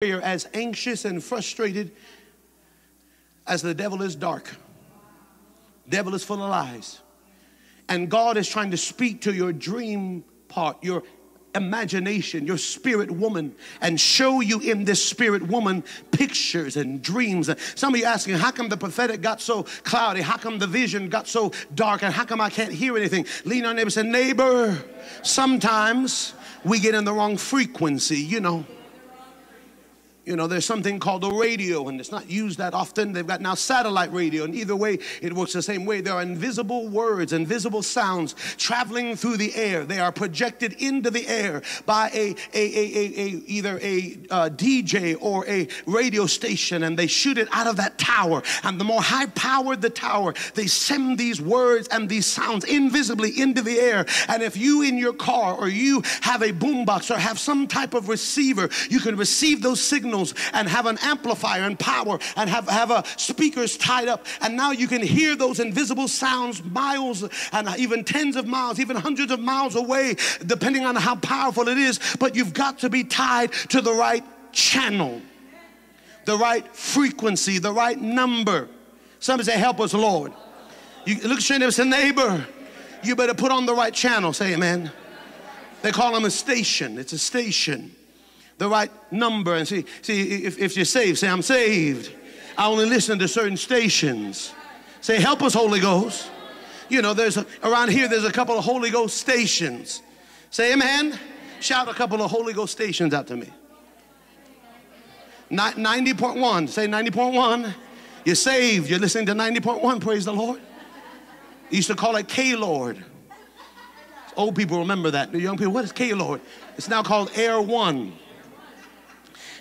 You're as anxious and frustrated as the devil is dark. Devil is full of lies. And God is trying to speak to your dream part, your imagination, your spirit woman, and show you in this spirit woman pictures and dreams. Some of you asking, how come the prophetic got so cloudy? How come the vision got so dark? And how come I can't hear anything? Lean on neighbor and say, neighbor, sometimes we get in the wrong frequency, you know. You know, there's something called a radio, and it's not used that often. They've got now satellite radio, and either way, it works the same way. There are invisible words, invisible sounds traveling through the air. They are projected into the air by a, a, a, a, a either a uh, DJ or a radio station, and they shoot it out of that tower. And the more high powered the tower, they send these words and these sounds invisibly into the air. And if you in your car or you have a boombox or have some type of receiver, you can receive those signals signals and have an amplifier and power and have, have a speakers tied up. And now you can hear those invisible sounds miles and even tens of miles, even hundreds of miles away, depending on how powerful it is. But you've got to be tied to the right channel, the right frequency, the right number. Somebody say, Help us, Lord. You look at say, neighbor, you better put on the right channel. Say amen. They call them a station. It's a station the right number and see, see if, if you're saved, say, I'm saved. I only listen to certain stations. Say, help us, Holy Ghost. You know, there's a, around here, there's a couple of Holy Ghost stations. Say amen. Shout a couple of Holy Ghost stations out to me. 90.1. Say 90.1. You're saved. You're listening to 90.1. Praise the Lord. You used to call it K Lord. Old people remember that. The young people, what is K Lord? It's now called Air One.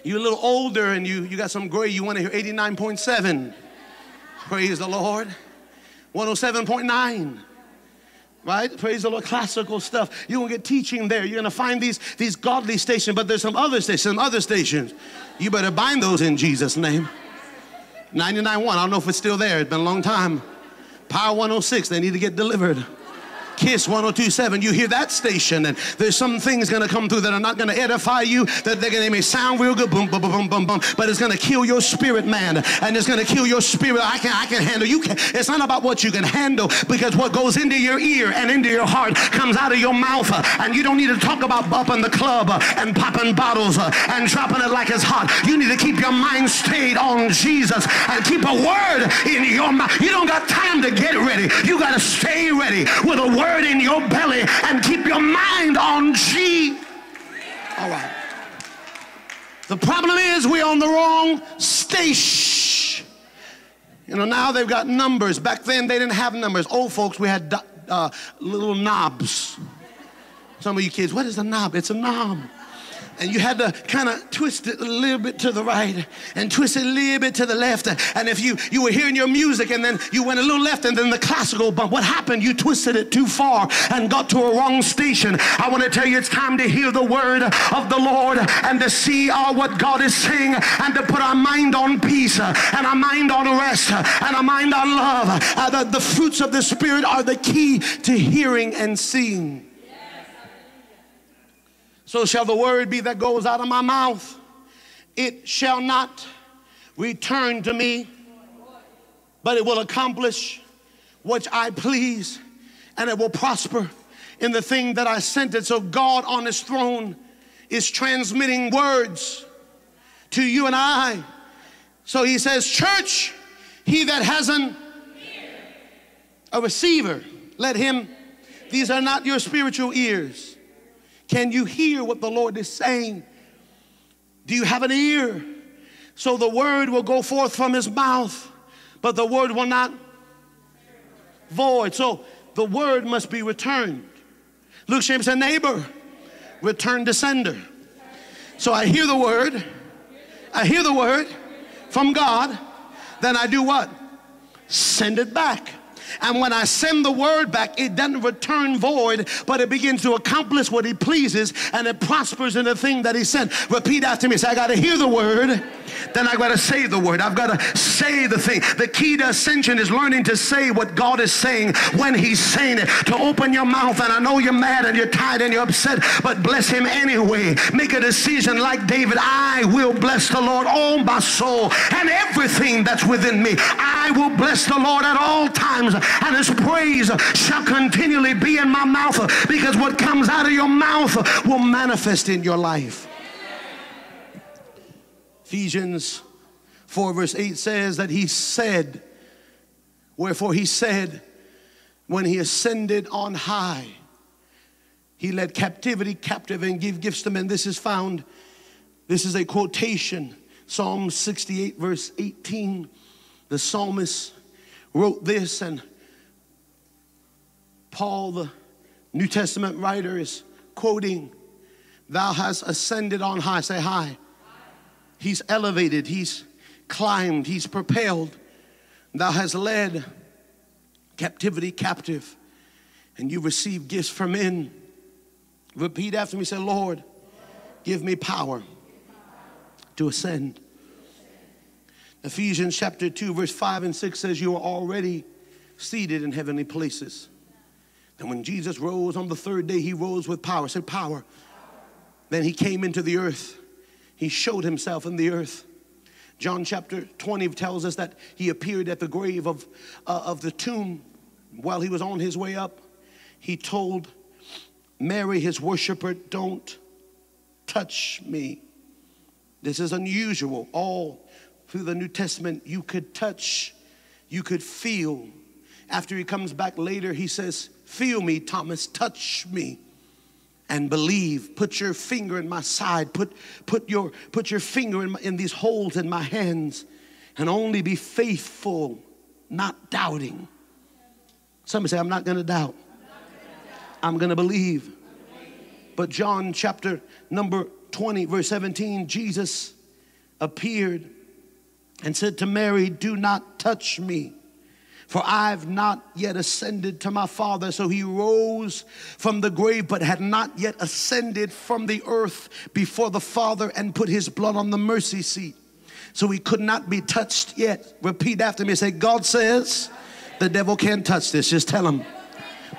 You're a little older and you, you got some gray, you want to hear 89.7. Praise the Lord. 107.9 right? Praise the Lord, classical stuff. You're gonna get teaching there. You're gonna find these, these godly stations, but there's some other stations, some other stations. You better bind those in Jesus' name. 99.1, I don't know if it's still there. It's been a long time. Power 106, they need to get delivered. Kiss 1027, you hear that station, and there's some things gonna come through that are not gonna edify you, that they're gonna they may sound real good, boom, boom, boom, boom, boom, boom, but it's gonna kill your spirit, man, and it's gonna kill your spirit. I can I can handle you. Can, it's not about what you can handle, because what goes into your ear and into your heart comes out of your mouth, and you don't need to talk about bumping the club and popping bottles and dropping it like it's hot. You need to keep your mind stayed on Jesus and keep a word in your mouth. You don't got time to get ready. You got to stay ready with a word in your belly and keep your mind on G. All right. The problem is we're on the wrong station. You know, now they've got numbers. Back then they didn't have numbers. Old folks, we had uh, little knobs. Some of you kids, what is a knob? It's a knob and you had to kind of twist it a little bit to the right and twist it a little bit to the left. And if you, you were hearing your music and then you went a little left and then the classical bump, what happened? You twisted it too far and got to a wrong station. I want to tell you it's time to hear the word of the Lord and to see uh, what God is saying and to put our mind on peace and our mind on rest and our mind on love. Uh, the, the fruits of the Spirit are the key to hearing and seeing. So shall the word be that goes out of my mouth. It shall not return to me, but it will accomplish what I please, and it will prosper in the thing that I sent it. So God on his throne is transmitting words to you and I. So he says, Church, he that has an a receiver, let him, these are not your spiritual ears. Can you hear what the Lord is saying? Do you have an ear? So the word will go forth from his mouth, but the word will not void. So the word must be returned. Luke James said, neighbor, return to sender. So I hear the word, I hear the word from God, then I do what? Send it back. And when I send the word back, it doesn't return void, but it begins to accomplish what he pleases and it prospers in the thing that he sent. Repeat after me. Say, I got to hear the word. then I've got to say the word. I've got to say the thing. The key to ascension is learning to say what God is saying when He's saying it. To open your mouth, and I know you're mad and you're tired and you're upset, but bless Him anyway. Make a decision like David I will bless the Lord, all my soul, and everything that's within me. I will bless the Lord at all times, and His praise shall continually be in my mouth because what comes out of your mouth will manifest in your life. Ephesians 4, verse 8 says that He said, Wherefore He said, when He ascended on high, He led captivity captive and gave gifts to men. This is found, this is a quotation, Psalm 68, verse 18. The psalmist wrote this, and Paul, the New Testament writer, is quoting, Thou hast ascended on high. Say high. He's elevated, he's climbed, he's propelled. Thou hast led captivity captive, and you receive gifts from men. Repeat after me, say, Lord, give me power to ascend. Ephesians chapter 2, verse 5 and 6 says, You are already seated in heavenly places. And when Jesus rose on the third day, he rose with power. Said power. Then he came into the earth. He showed himself in the earth. John chapter 20 tells us that he appeared at the grave of, uh, of the tomb while he was on his way up. He told Mary, his worshiper, Don't touch me. This is unusual. All through the New Testament, you could touch, you could feel. After he comes back later, he says, Feel me, Thomas, touch me and believe. Put your finger in my side. Put, put, your, put your finger in, my, in these holes in my hands and only be faithful, not doubting. Somebody say, I'm not going to doubt. I'm going to believe. But John chapter number 20, verse 17, Jesus appeared and said to Mary, Do not touch me for I've not yet ascended to my Father. So he rose from the grave, but had not yet ascended from the earth before the Father and put his blood on the mercy seat. So he could not be touched yet. Repeat after me. Say, God says the devil can't touch this. Just tell him.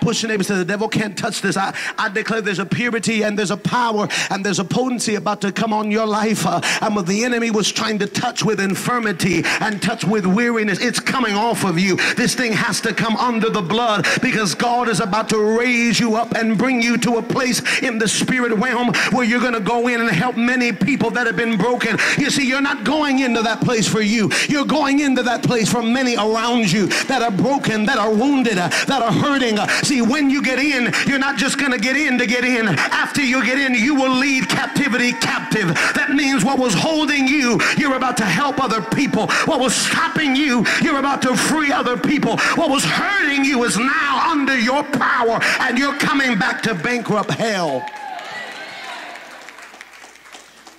Push your neighbor say, The devil can't touch this. I, I declare there's a purity and there's a power and there's a potency about to come on your life. Uh, and what the enemy was trying to touch with infirmity and touch with weariness, it's coming off of you. This thing has to come under the blood because God is about to raise you up and bring you to a place in the spirit realm where you're going to go in and help many people that have been broken. You see, you're not going into that place for you, you're going into that place for many around you that are broken, that are wounded, uh, that are hurting. Uh, See, when you get in, you're not just going to get in to get in. After you get in, you will lead captivity captive. That means what was holding you, you're about to help other people. What was stopping you, you're about to free other people. What was hurting you is now under your power, and you're coming back to bankrupt hell.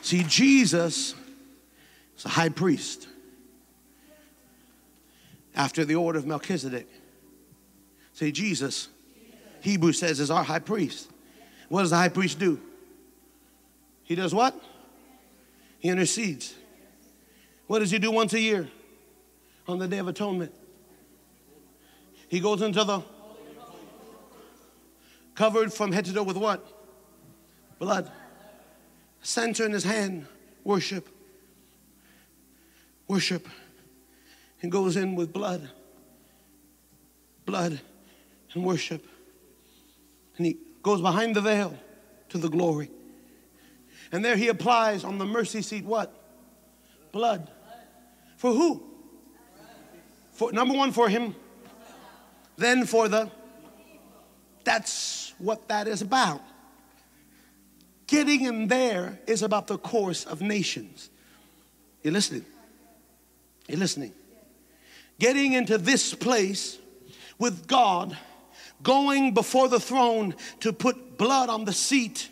See, Jesus is a high priest after the order of Melchizedek. Say, Jesus Hebrew says is our high priest. What does the high priest do? He does what? He intercedes. What does he do once a year on the Day of Atonement? He goes into the covered from head to toe with what? Blood. Center in his hand, worship. Worship. And goes in with blood. Blood and worship and he goes behind the veil to the glory. And there he applies on the mercy seat what? Blood. For who? For number one for him. Then for the that's what that is about. Getting in there is about the course of nations. You listening? You listening? Getting into this place with God going before the throne to put blood on the seat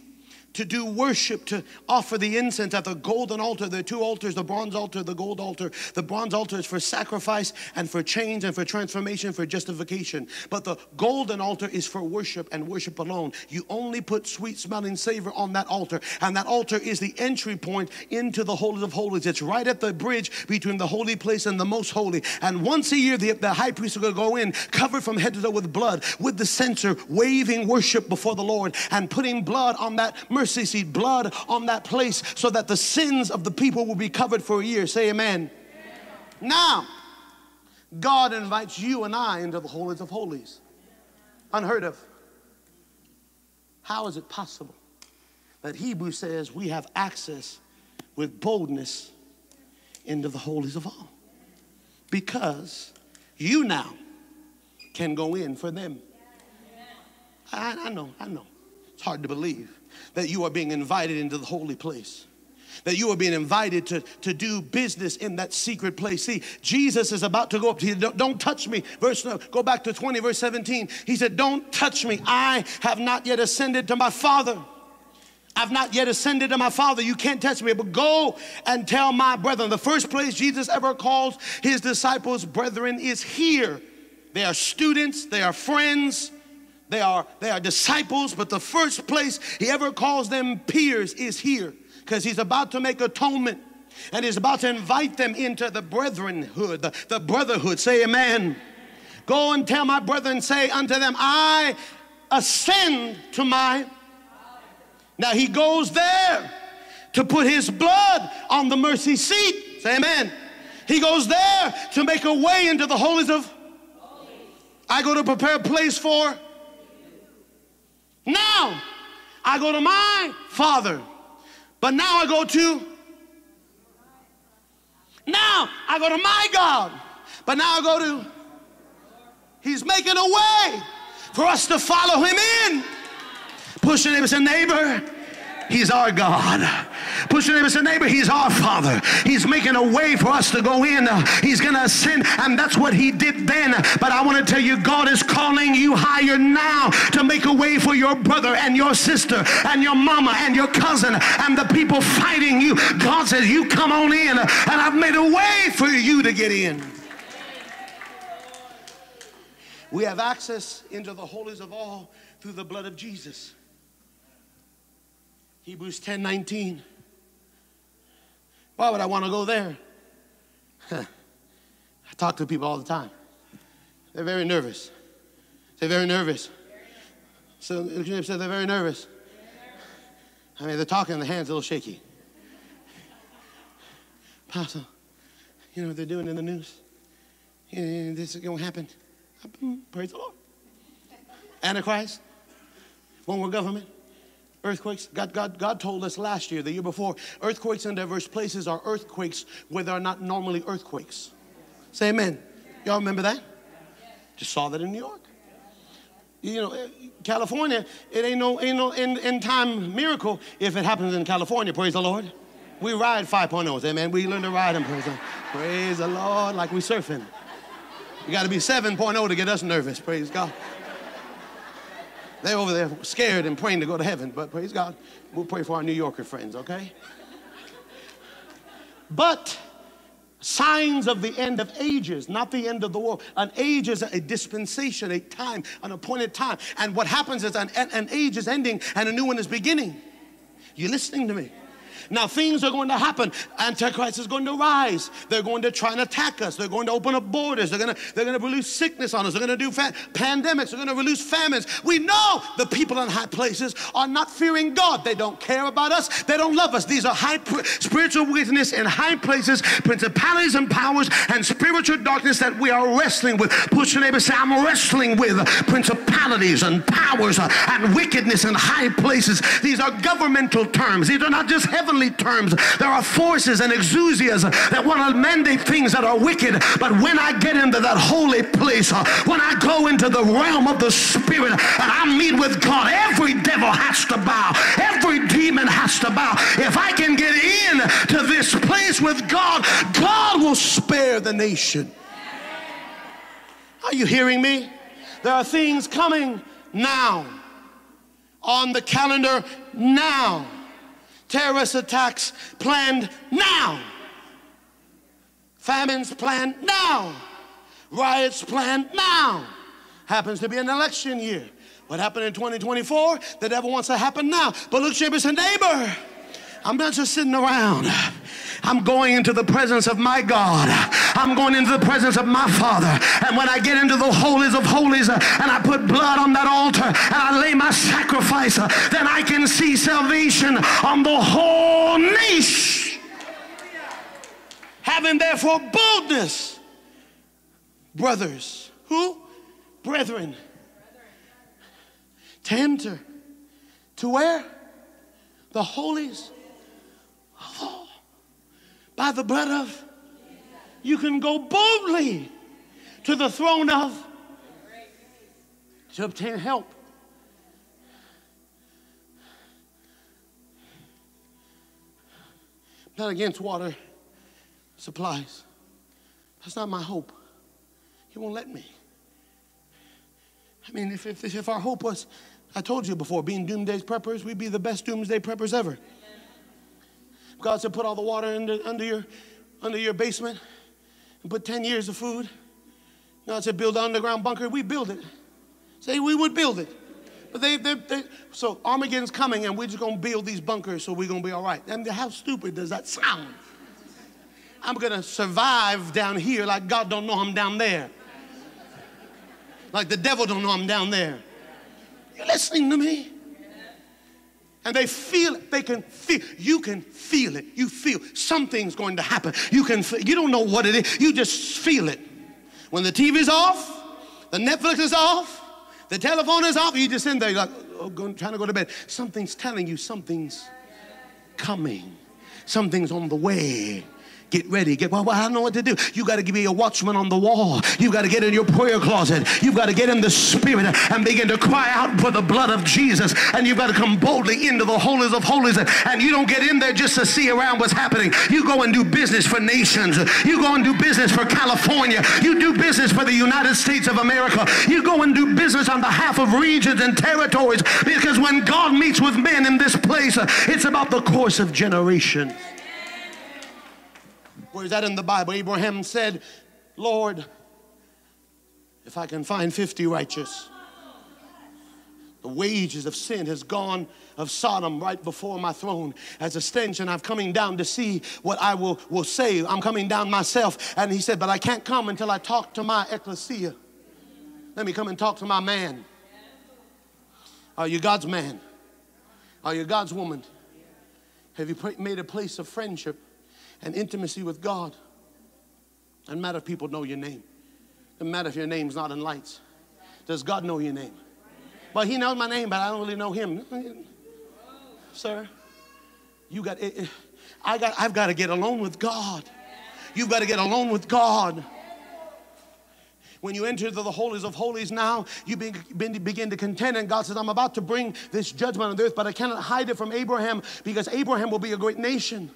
to do worship, to offer the incense at the golden altar. There are two altars the bronze altar, the gold altar. The bronze altar is for sacrifice and for change and for transformation, for justification. But the golden altar is for worship and worship alone. You only put sweet smelling savor on that altar, and that altar is the entry point into the Holy of Holies. It's right at the bridge between the holy place and the most holy. And once a year, the, the high priest will go in, covered from head to toe with blood, with the censer, waving worship before the Lord and putting blood on that mercy seat, blood on that place, so that the sins of the people will be covered for a year. Say amen. amen. Now, God invites you and I into the holies of holies. Unheard of. How is it possible that Hebrews says we have access with boldness into the holies of all? Because you now can go in for them. I, I know, I know. It's hard to believe that you are being invited into the holy place that you are being invited to, to do business in that secret place. See, Jesus is about to go up to you. Don't, don't, touch me. Verse, no, go back to 20, verse 17. He said, Don't touch me. I have not yet ascended to my Father. I've not yet ascended to my Father. You can't touch me, but go and tell my brethren. The first place Jesus ever calls his disciples brethren is here. They are students, they are friends, they are, they are disciples, but the first place he ever calls them peers is here because he's about to make atonement and he's about to invite them into the brethrenhood, the, the brotherhood. Say amen. Go and tell my brethren, say unto them, I ascend to my. Now he goes there to put his blood on the mercy seat. Say amen. He goes there to make a way into the holies of. I go to prepare a place for now I go to my Father, but now I go to. Now I go to my God, but now I go to. He's making a way for us to follow him in. Push your neighbor, say, neighbor, he's our God. Push your neighbor, say, neighbor, he's our Father. He's making a way for us to go in. He's going to ascend, and that's what he did then. But I want to tell you, God is calling you higher now to make a way for your brother and your sister and your mama and your cousin and the people fighting you. God says, you come on in, and I've made a way for you to get in. We have access into the holies of all through the blood of Jesus. Hebrews 10 19. Why would I want to go there? I talk to people all the time. They're very nervous. They're very nervous. So the said they're very nervous. I mean, they're talking, the hands a little shaky. Apostle, you know what they're doing in the news? this is going to happen. Mm, praise the Lord. Antichrist, one world government, Earthquakes, God, God, God told us last year, the year before, earthquakes in diverse places are earthquakes where they're not normally earthquakes. Say amen. Y'all remember that? Just saw that in New York. You know, eh, California, it ain't no, ain't no end, end time miracle if it happens in California, praise the Lord. We ride 5.0s, amen. We learn to ride them, praise the, praise the Lord, like we surfing. You got to be 7.0 to get us nervous, praise God. They're over there scared and praying to go to heaven, but praise God, we'll pray for our New Yorker friends, okay? But signs of the end of ages, not the end of the world. An age is a dispensation, a time, an appointed time. And what happens is an, an age is ending and a new one is beginning. You listening to me? Now things are going to happen. Antichrist is going to rise. They're going to try and attack us. They're going to open up borders. They're going to, they're going to release sickness on us. They're going to do pandemics. They're going to release famines. We know the people in high places are not fearing God. They don't care about us. They don't love us. These are high spiritual wickedness in high places, principalities and powers, and spiritual darkness that we are wrestling with. Push your neighbor, say, I'm wrestling with principalities and powers and wickedness in high places. These are governmental terms. These are not just heavenly heavenly terms. There are forces and exousias that want to mandate things that are wicked. But when I get into that holy place, uh, when I go into the realm of the Spirit and I meet with God, every devil has to bow. Every demon has to bow. If I can get in to this place with God, God will spare the nation. Are you hearing me? There are things coming now on the calendar now. Terrorist attacks planned now. Famines planned now. Riots planned now. Happens to be an election year. What happened in 2024? The devil wants to happen now. But look, Jim, a neighbor. I'm not just sitting around. I'm going into the presence of my God. I'm going into the presence of my Father. And when I get into the holies of holies uh, and I put blood on that altar and I lay my sacrifice, uh, then I can see salvation on the whole nation. Having therefore boldness, brothers, who? Brethren, to enter to where? The holies of all by the blood of, you can go boldly to the throne of to obtain help. Not against water supplies. That's not my hope. He won't let me. I mean, if, if, if our hope was, I told you before, being doomsday preppers, we'd be the best doomsday preppers ever. God said, put all the water under, under, your, under your basement and put 10 years of food. God said, build an underground bunker. We build it. Say, we would build it. But they, they, they so Armageddon's coming and we're just going to build these bunkers so we're going to be all right. And how stupid does that sound? I'm going to survive down here like God don't know I'm down there. Like the devil don't know I'm down there. You listening to me? And they feel it. They can feel. You can feel it. You feel something's going to happen. You can. You don't know what it is. You just feel it. When the TV's off, the Netflix is off, the telephone is off. You just in there like oh, oh going, trying to go to bed. Something's telling you something's coming. Something's on the way. Get ready. Get well, I don't know what to do. You got to be a watchman on the wall. You got to get in your prayer closet. You've got to get in the spirit and begin to cry out for the blood of Jesus. And you've got to come boldly into the holies of holies. And you don't get in there just to see around what's happening. You go and do business for nations. You go and do business for California. You do business for the United States of America. You go and do business on behalf of regions and territories. Because when God meets with men in this place, it's about the course of generations. Where is that in the Bible? Abraham said, Lord, if I can find 50 righteous. The wages of sin has gone of Sodom right before my throne as a stench, and I'm coming down to see what I will, will say. I'm coming down myself. And he said, But I can't come until I talk to my ecclesia. Let me come and talk to my man. Are you God's man? Are you God's woman? Have you made a place of friendship? And intimacy with God. Doesn't matter if people know your name. Doesn't matter if your name's not in lights. Does God know your name? Well, He knows my name, but I don't really know Him. Sir, you got. Eh, eh, I got. I've got to get alone with God. You've got to get alone with God. When you enter the holies of holies now, you begin to contend, and God says, I'm about to bring this judgment on the earth, but I cannot hide it from Abraham because Abraham will be a great nation.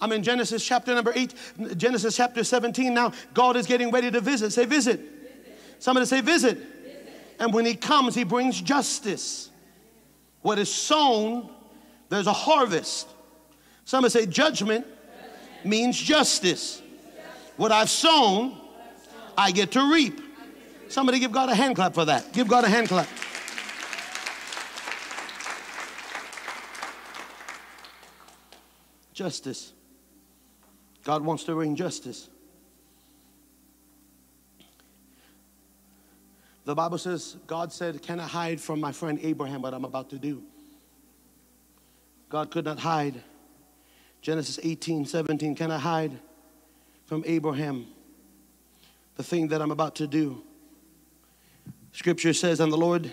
I'm in Genesis chapter number 8, Genesis chapter 17 now. God is getting ready to visit. Say, visit. visit. Somebody say, visit. visit. And when He comes, He brings justice. What is sown, there's a harvest. Somebody say, judgment, judgment. means justice. What I've sown, I get to reap. Somebody give God a hand clap for that. Give God a hand clap. Justice. God wants to bring justice. The Bible says, God said, Can I hide from my friend Abraham what I'm about to do? God could not hide. Genesis 18, 17, can I hide from Abraham the thing that I'm about to do? Scripture says, And the Lord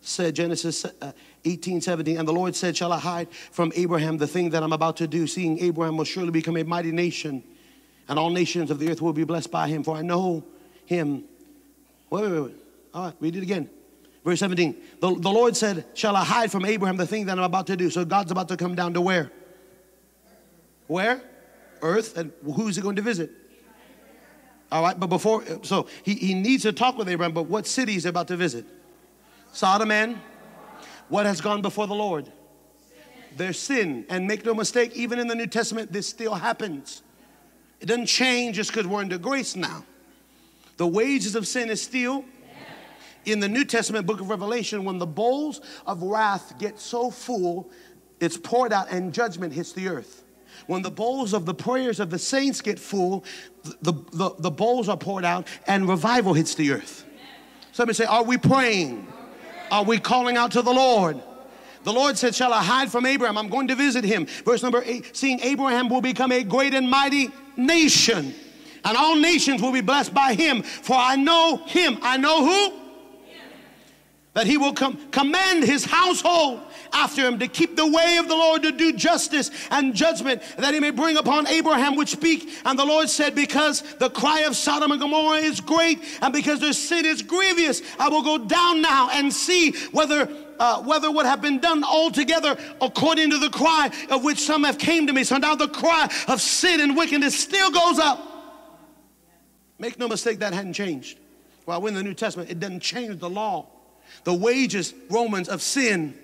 said, Genesis uh, 18, 17, and the Lord said, Shall I hide from Abraham the thing that I'm about to do? Seeing Abraham will surely become a mighty nation, and all nations of the earth will be blessed by him, for I know him. Wait, wait, wait. All right, read it again. Verse 17. The, the Lord said, Shall I hide from Abraham the thing that I'm about to do? So God's about to come down to where? Where? Earth. And who's he going to visit? All right, but before, so he, he needs to talk with Abraham, but what city is he about to visit? Sodom and What has gone before the Lord? Their sin. And make no mistake, even in the New Testament, this still happens. It doesn't change just because we're under grace now. The wages of sin is still in the New Testament book of Revelation, when the bowls of wrath get so full, it's poured out and judgment hits the earth. When the bowls of the prayers of the saints get full, the, the, the bowls are poured out and revival hits the earth. Somebody say, Are we praying? Are we calling out to the Lord? The Lord said, Shall I hide from Abraham? I'm going to visit him. Verse number eight, seeing Abraham will become a great and mighty nation, and all nations will be blessed by him. For I know him. I know who? that he will com- command his household after him to keep the way of the Lord to do justice and judgment that he may bring upon Abraham which speak. And the Lord said, Because the cry of Sodom and Gomorrah is great and because their sin is grievous, I will go down now and see whether. Uh, whether would have been done altogether according to the cry of which some have came to me. So now the cry of sin and wickedness still goes up. Make no mistake, that hadn't changed. Well, in the New Testament, it doesn't change the law the wages, Romans, of sin,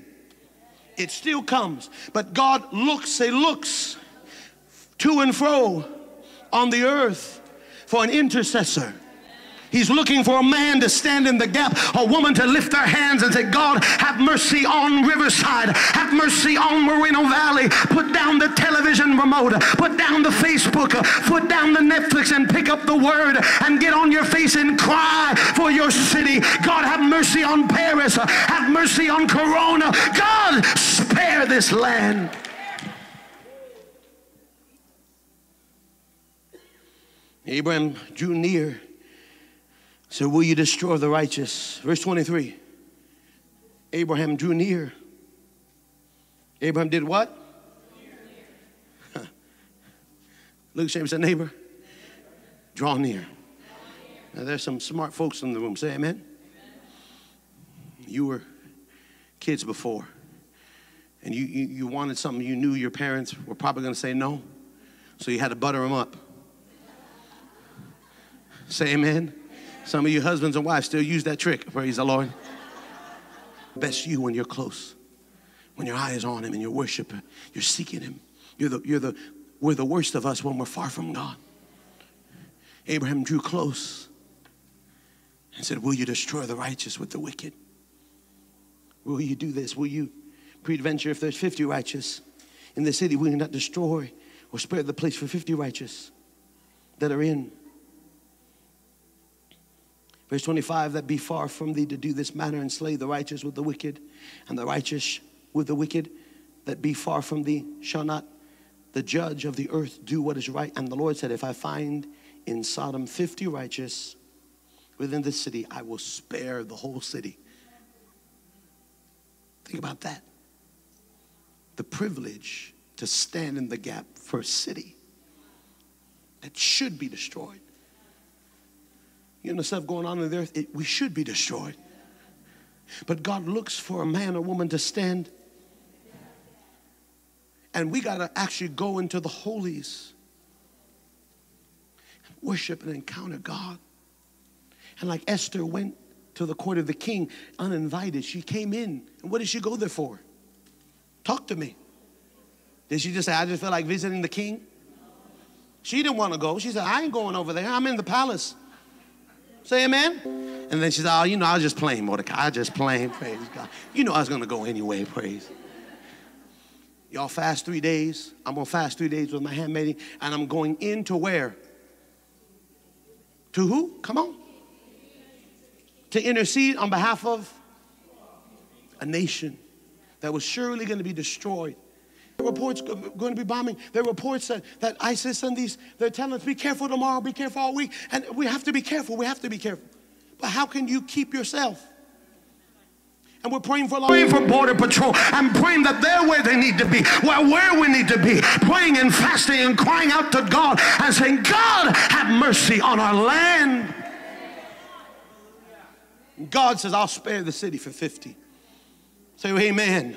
it still comes. But God looks, say, looks to and fro on the earth for an intercessor He's looking for a man to stand in the gap, a woman to lift their hands and say, God, have mercy on Riverside, have mercy on Moreno Valley. Put down the television remote, put down the Facebook, put down the Netflix and pick up the word and get on your face and cry for your city. God, have mercy on Perris, have mercy on Corona. God, spare this land. Abraham drew near so will you destroy the righteous? Verse 23. Abraham drew near. Abraham did what? Look at your neighbor. Draw near. Now there's some smart folks in the room. Say amen. You were kids before, and you, you, you wanted something you knew your parents were probably going to say no, so you had to butter them up. Say amen. Some of you husbands and wives still use that trick. Praise the Lord. Best you when you're close, when your eye is on Him and you're worshiping, you're seeking Him. You're the, you're the, we're the worst of us when we're far from God. Abraham drew close and said, Will you destroy the righteous with the wicked? Will you do this? Will you preadventure if there's 50 righteous in the city? Will you not destroy or spare the place for 50 righteous that are in? Verse 25, that be far from thee to do this manner and slay the righteous with the wicked, and the righteous with the wicked, that be far from thee, shall not the judge of the earth do what is right. And the Lord said, If I find in Sodom 50 righteous within the city, I will spare the whole city. Think about that. The privilege to stand in the gap for a city that should be destroyed you know, stuff going on in the earth, it, we should be destroyed. But God looks for a man or woman to stand. And we got to actually go into the holies, worship and encounter God. And like Esther went to the court of the king uninvited, she came in. And what did she go there for? Talk to me. Did she just say, I just feel like visiting the king? She didn't want to go. She said, I ain't going over there. I'm in the palace. Say amen. And then she said, Oh, you know, I was just playing, Mordecai. I just playing. Praise God. You know I was going to go anyway. Praise. Y'all fast three days. I'm going to fast three days with my handmaiden. And I'm going into where? To who? Come on. To intercede on behalf of a nation that was surely going to be destroyed reports going to be bombing. There are reports that, that ISIS and these, they're telling us, be careful tomorrow, be careful all week. And we have to be careful. We have to be careful. But how can you keep yourself? And we're praying for praying for border patrol and praying that they're where they need to be, where where we need to be, praying and fasting and crying out to God and saying, God, have mercy on our land. God says, I'll spare the city for 50. Say, amen.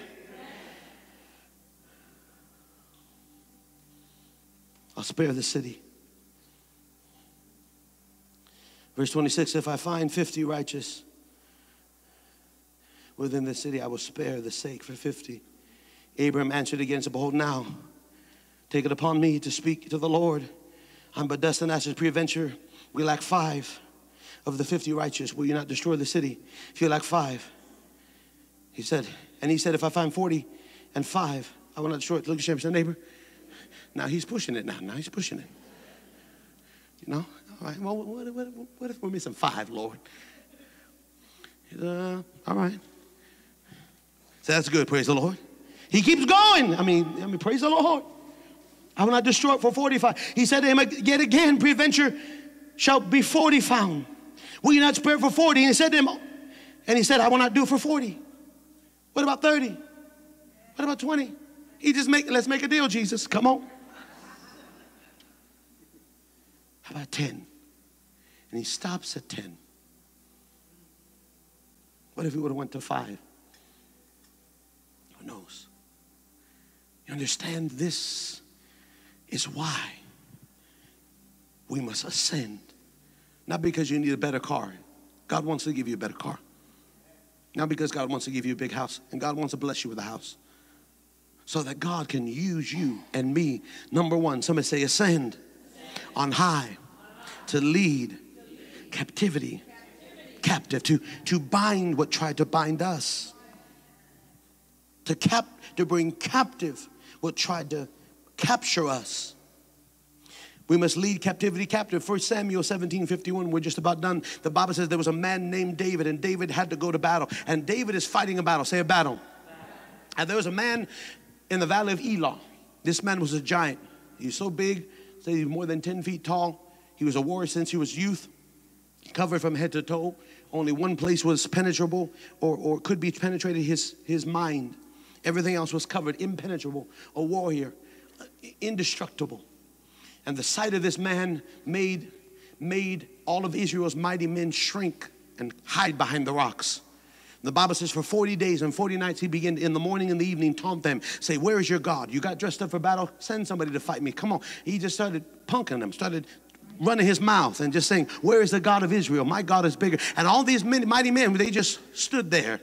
I'll spare the city. Verse 26 If I find 50 righteous within the city, I will spare the sake for 50. Abraham answered again, said, Behold, now take it upon me to speak to the Lord. I'm but dust and ashes, preadventure. We lack five of the 50 righteous. Will you not destroy the city if you lack five? He said, and he said, If I find 40 and five, I will not destroy it. Look at your neighbor. Now he's pushing it now. Now he's pushing it. You know? All right. Well, what, what, what if we're missing five, Lord? Uh, all right. So that's good. Praise the Lord. He keeps going. I mean, I mean, praise the Lord. I will not destroy it for 45. He said to him, Yet again, peradventure shall be 40 found. Will you not spare for 40? And he said to him, and he said, I will not do for 40. What about 30? What about 20? He just make, let's make a deal, Jesus. Come on. How about 10? And he stops at 10. What if he would have went to 5? Who knows? You understand this is why we must ascend. Not because you need a better car. God wants to give you a better car. Not because God wants to give you a big house and God wants to bless you with a house. So that God can use you and me. Number one, somebody say ascend on high to lead captivity captive to to bind what tried to bind us to cap to bring captive what tried to capture us we must lead captivity captive. First Samuel 17 51, we're just about done. The Bible says there was a man named David, and David had to go to battle. And David is fighting a battle. Say a battle. battle. And there was a man in the valley of Elah. This man was a giant. He's so big, say he's more than 10 feet tall. He was a warrior since he was youth, covered from head to toe. Only one place was penetrable or, or could be penetrated his, his mind. Everything else was covered, impenetrable, a warrior, indestructible. And the sight of this man made, made all of Israel's mighty men shrink and hide behind the rocks. The Bible says for 40 days and 40 nights he began in the morning and the evening taunt them, say, Where is your God? You got dressed up for battle? Send somebody to fight me. Come on. He just started punking them, started running his mouth and just saying, Where is the God of Israel? My God is bigger. And all these mighty men, they just stood there.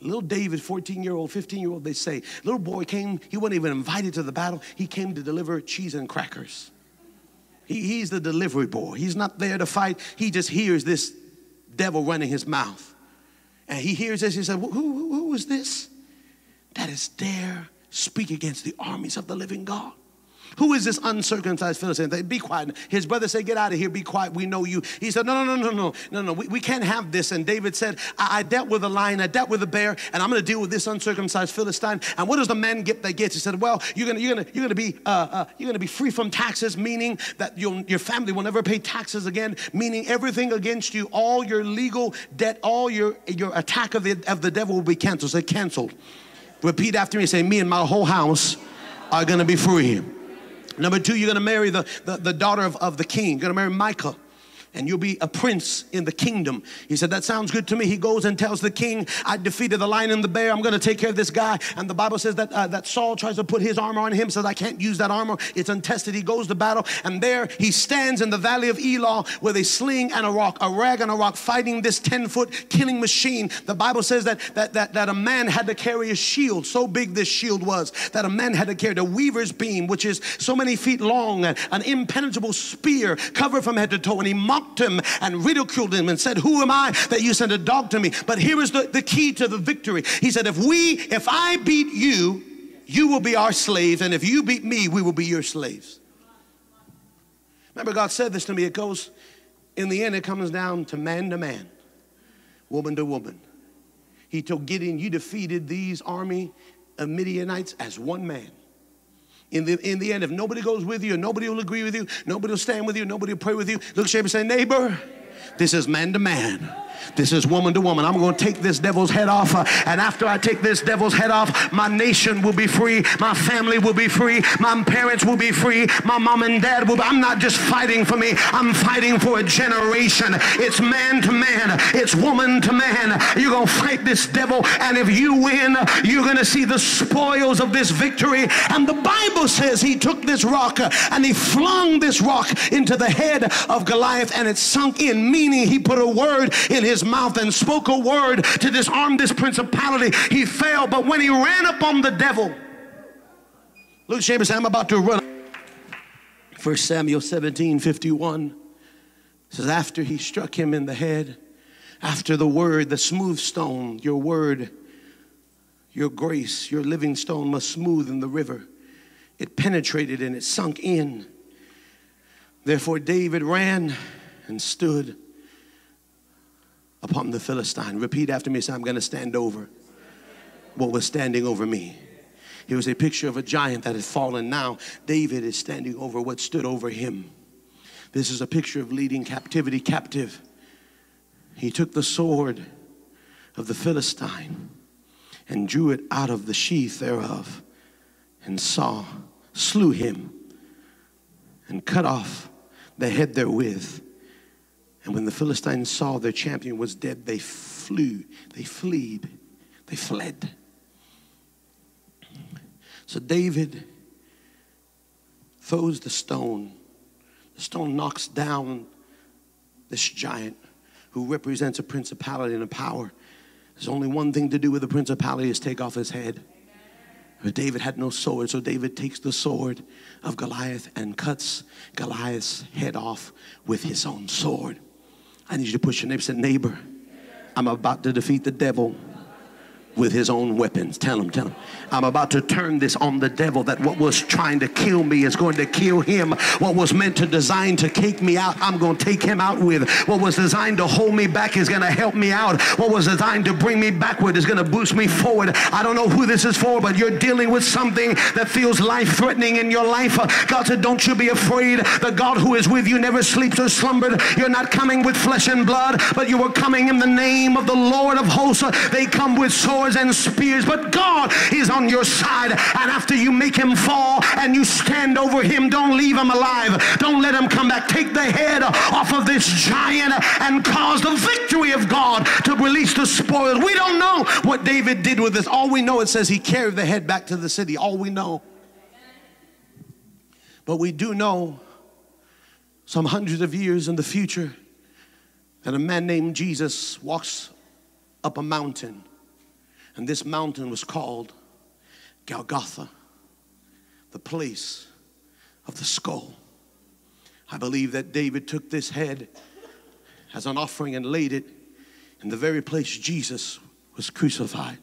Little David, 14 year old, 15 year old, they say, little boy came, he wasn't even invited to the battle. He came to deliver cheese and crackers. He, he's the delivery boy. He's not there to fight. He just hears this devil running his mouth. And he hears this. He said, who, who, who is this that is there speak against the armies of the living God? Who is this uncircumcised Philistine? They, be quiet. His brother said, Get out of here, be quiet, we know you. He said, No, no, no, no, no, no, no, we, we can't have this. And David said, I, I dealt with a lion, I dealt with a bear, and I'm gonna deal with this uncircumcised Philistine. And what does the man get that gets? He said, Well, you're gonna, you're gonna, you're gonna be, uh, uh, you're gonna be free from taxes, meaning that your your family will never pay taxes again, meaning everything against you, all your legal debt, all your, your attack of the, of the devil will be canceled. Say, canceled. Repeat after me, say, Me and my whole house are gonna be free. Number two, you're gonna marry the, the, the daughter of, of the king. You're gonna marry Michal and you'll be a prince in the kingdom. He said, That sounds good to me. He goes and tells the king, I defeated the lion and the bear. I'm going to take care of this guy. And the Bible says that, uh, that Saul tries to put his armor on him, says, I can't use that armor. It's untested. He goes to battle. And there he stands in the valley of Elah with a sling and a rock, a rag and a rock, fighting this 10 foot killing machine. The Bible says that, that, that, that a man had to carry a shield. So big this shield was that a man had to carry the weaver's beam, which is so many feet long, an impenetrable spear covered from head to toe. And he mocked mocked him and ridiculed him and said, Who am I that you send a dog to me? But here is the, the key to the victory. He said, If we, if I beat you, you will be our slaves, and if you beat me, we will be your slaves. Remember, God said this to me. It goes, in the end, it comes down to man to man, woman to woman. He told Gideon, You defeated these army of Midianites as one man. In the, in the end, if nobody goes with you, nobody will agree with you, nobody will stand with you, nobody will pray with you, look at and say, neighbor, this is man to man. This is woman to woman. I'm going to take this devil's head off. Uh, and after I take this devil's head off, my nation will be free. My family will be free. My parents will be free. My mom and dad will be. I'm not just fighting for me. I'm fighting for a generation. It's man to man. It's woman to man. You're going to fight this devil. And if you win, you're going to see the spoils of this victory. And the Bible says he took this rock uh, and he flung this rock into the head of Goliath and it sunk in, meaning he put a word in his his mouth and spoke a word to disarm this principality. He fell, but when he ran upon the devil, Luke Chambers I'm about to run. 1 Samuel 17 51 says, After he struck him in the head, after the word, the smooth stone, your word, your grace, your living stone must smooth in the river. It penetrated and it sunk in. Therefore, David ran and stood upon the Philistine. Repeat after me, say, I'm going to stand over what was standing over me. It was a picture of a giant that had fallen. Now, David is standing over what stood over him. This is a picture of leading captivity captive. He took the sword of the Philistine and drew it out of the sheath thereof and saw, slew him, and cut off the head therewith. And when the Philistines saw their champion was dead, they flew, they fled, they fled. So David throws the stone. The stone knocks down this giant who represents a principality and a power. There's only one thing to do with the principality is take off his head. But David had no sword, so David takes the sword of Goliath and cuts Goliath's head off with his own sword. I need you to push your neighbor, say, neighbor, I'm about to defeat the devil with his own weapons. Tell him, tell him. I'm about to turn this on the devil that what was trying to kill me is going to kill him. What was meant to design to take me out, I'm going to take him out with. What was designed to hold me back is going to help me out. What was designed to bring me backward is going to boost me forward. I don't know who this is for, but you're dealing with something that feels life threatening in your life. God said, Don't you be afraid. The God who is with you never sleeps or slumbered. You're not coming with flesh and blood, but you are coming in the name of the Lord of hosts. They come with swords swords and spears, but God is on your side. And after you make him fall and you stand over him, don't leave him alive. Don't let him come back. Take the head off of this giant and cause the victory of God to release the spoils. We don't know what David did with this. All we know, it says he carried the head back to the city. All we know. But we do know some hundreds of years in the future that a man named Jesus walks up a mountain and this mountain was called Golgotha, the place of the skull. I believe that David took this head as an offering and laid it in the very place Jesus was crucified.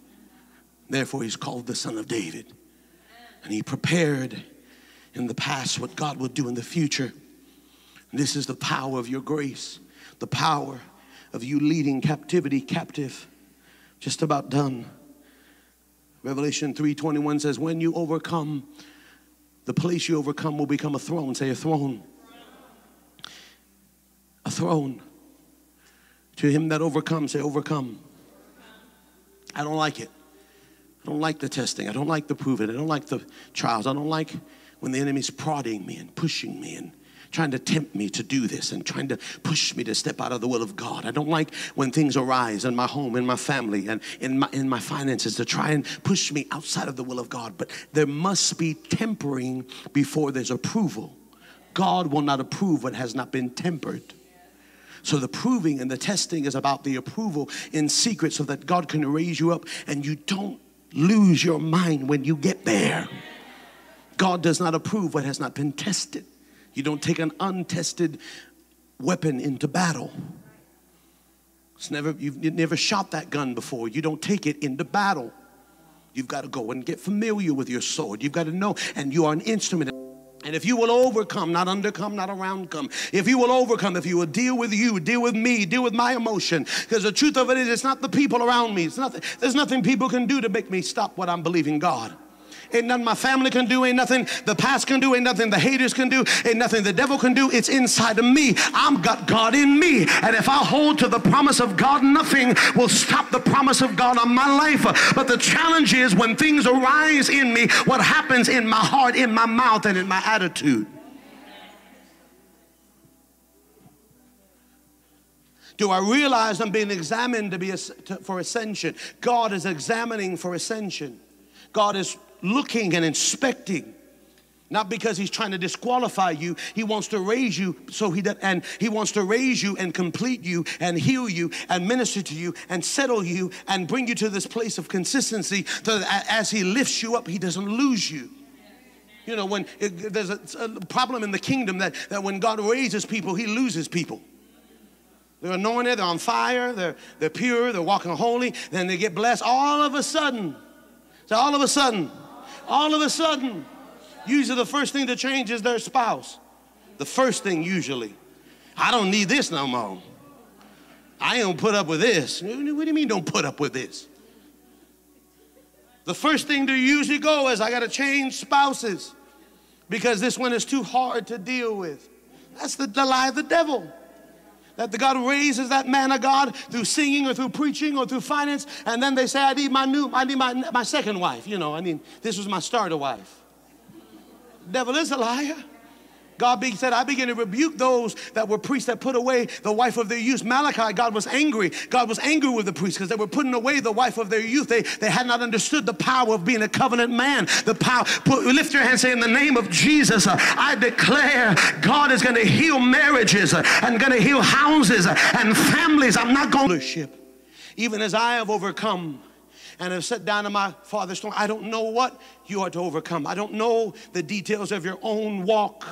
Therefore, he's called the Son of David. And he prepared in the past what God will do in the future. This is the power of your grace, the power of you leading captivity captive. Just about done. Revelation 3:21 says, "When you overcome, the place you overcome will become a throne." Say a throne. A throne. To him that overcomes, say overcome. I don't like it. I don't like the testing. I don't like the proving. I don't like the trials. I don't like when the enemy's prodding me and pushing me and trying to tempt me to do this and trying to push me to step out of the will of God. I don't like when things arise in my home, in my family, and in my, in my finances to try and push me outside of the will of God. But there must be tempering before there's approval. God will not approve what has not been tempered. So the proving and the testing is about the approval in secret so that God can raise you up and you don't lose your mind when you get there. God does not approve what has not been tested. You don't take an untested weapon into battle. It's never, you've never shot that gun before. You don't take it into battle. You've got to go and get familiar with your sword. You've got to know, and you are an instrument. And if you will overcome, not undercome, not around come, if you will overcome, if you will deal with you, deal with me, deal with my emotion, because the truth of it is, it's not the people around me. It's nothing. There's nothing people can do to make me stop what I'm believing God. Ain't nothing my family can do, ain't nothing the past can do, ain't nothing the haters can do, ain't nothing the devil can do. It's inside of me. I'm got God in me. And if I hold to the promise of God, nothing will stop the promise of God on my life. But the challenge is when things arise in me, what happens in my heart, in my mouth, and in my attitude. Do I realize I'm being examined to be a, to, for ascension? God is examining for ascension. God is looking and inspecting. Not because he's trying to disqualify you. He wants to raise you so he does, and he wants to raise you and complete you and heal you and minister to you and settle you and bring you to this place of consistency so that as he lifts you up, he doesn't lose you. You know, when it, there's a, a problem in the kingdom that, that when God raises people, he loses people. They're anointed, they're on fire, they're, they're pure, they're walking holy, then they get blessed. All of a sudden, so all of a sudden, all of a sudden, Usually the first thing to change is their spouse. The first thing usually. I don't need this no more. I don't put up with this. What do you mean don't put up with this? The first thing to usually go is I got to change spouses because this one is too hard to deal with. That's the, the lie of the devil. That the God raises that man of God through singing or through preaching or through finance, and then they say, I need my new, I need my, my second wife. You know, I mean, this was my starter wife devil is a liar. God said, I begin to rebuke those that were priests that put away the wife of their youth. Malachi, God was angry. God was angry with the priests because they were putting away the wife of their youth. They, they had not understood the power of being a covenant man. The power, put, lift your hand, say, in the name of Jesus, uh, I declare God is going to heal marriages uh, and going to heal houses uh, and families. I'm not going to even as I have overcome and have sat down in my father's throne. I don't know what you are to overcome. I don't know the details of your own walk.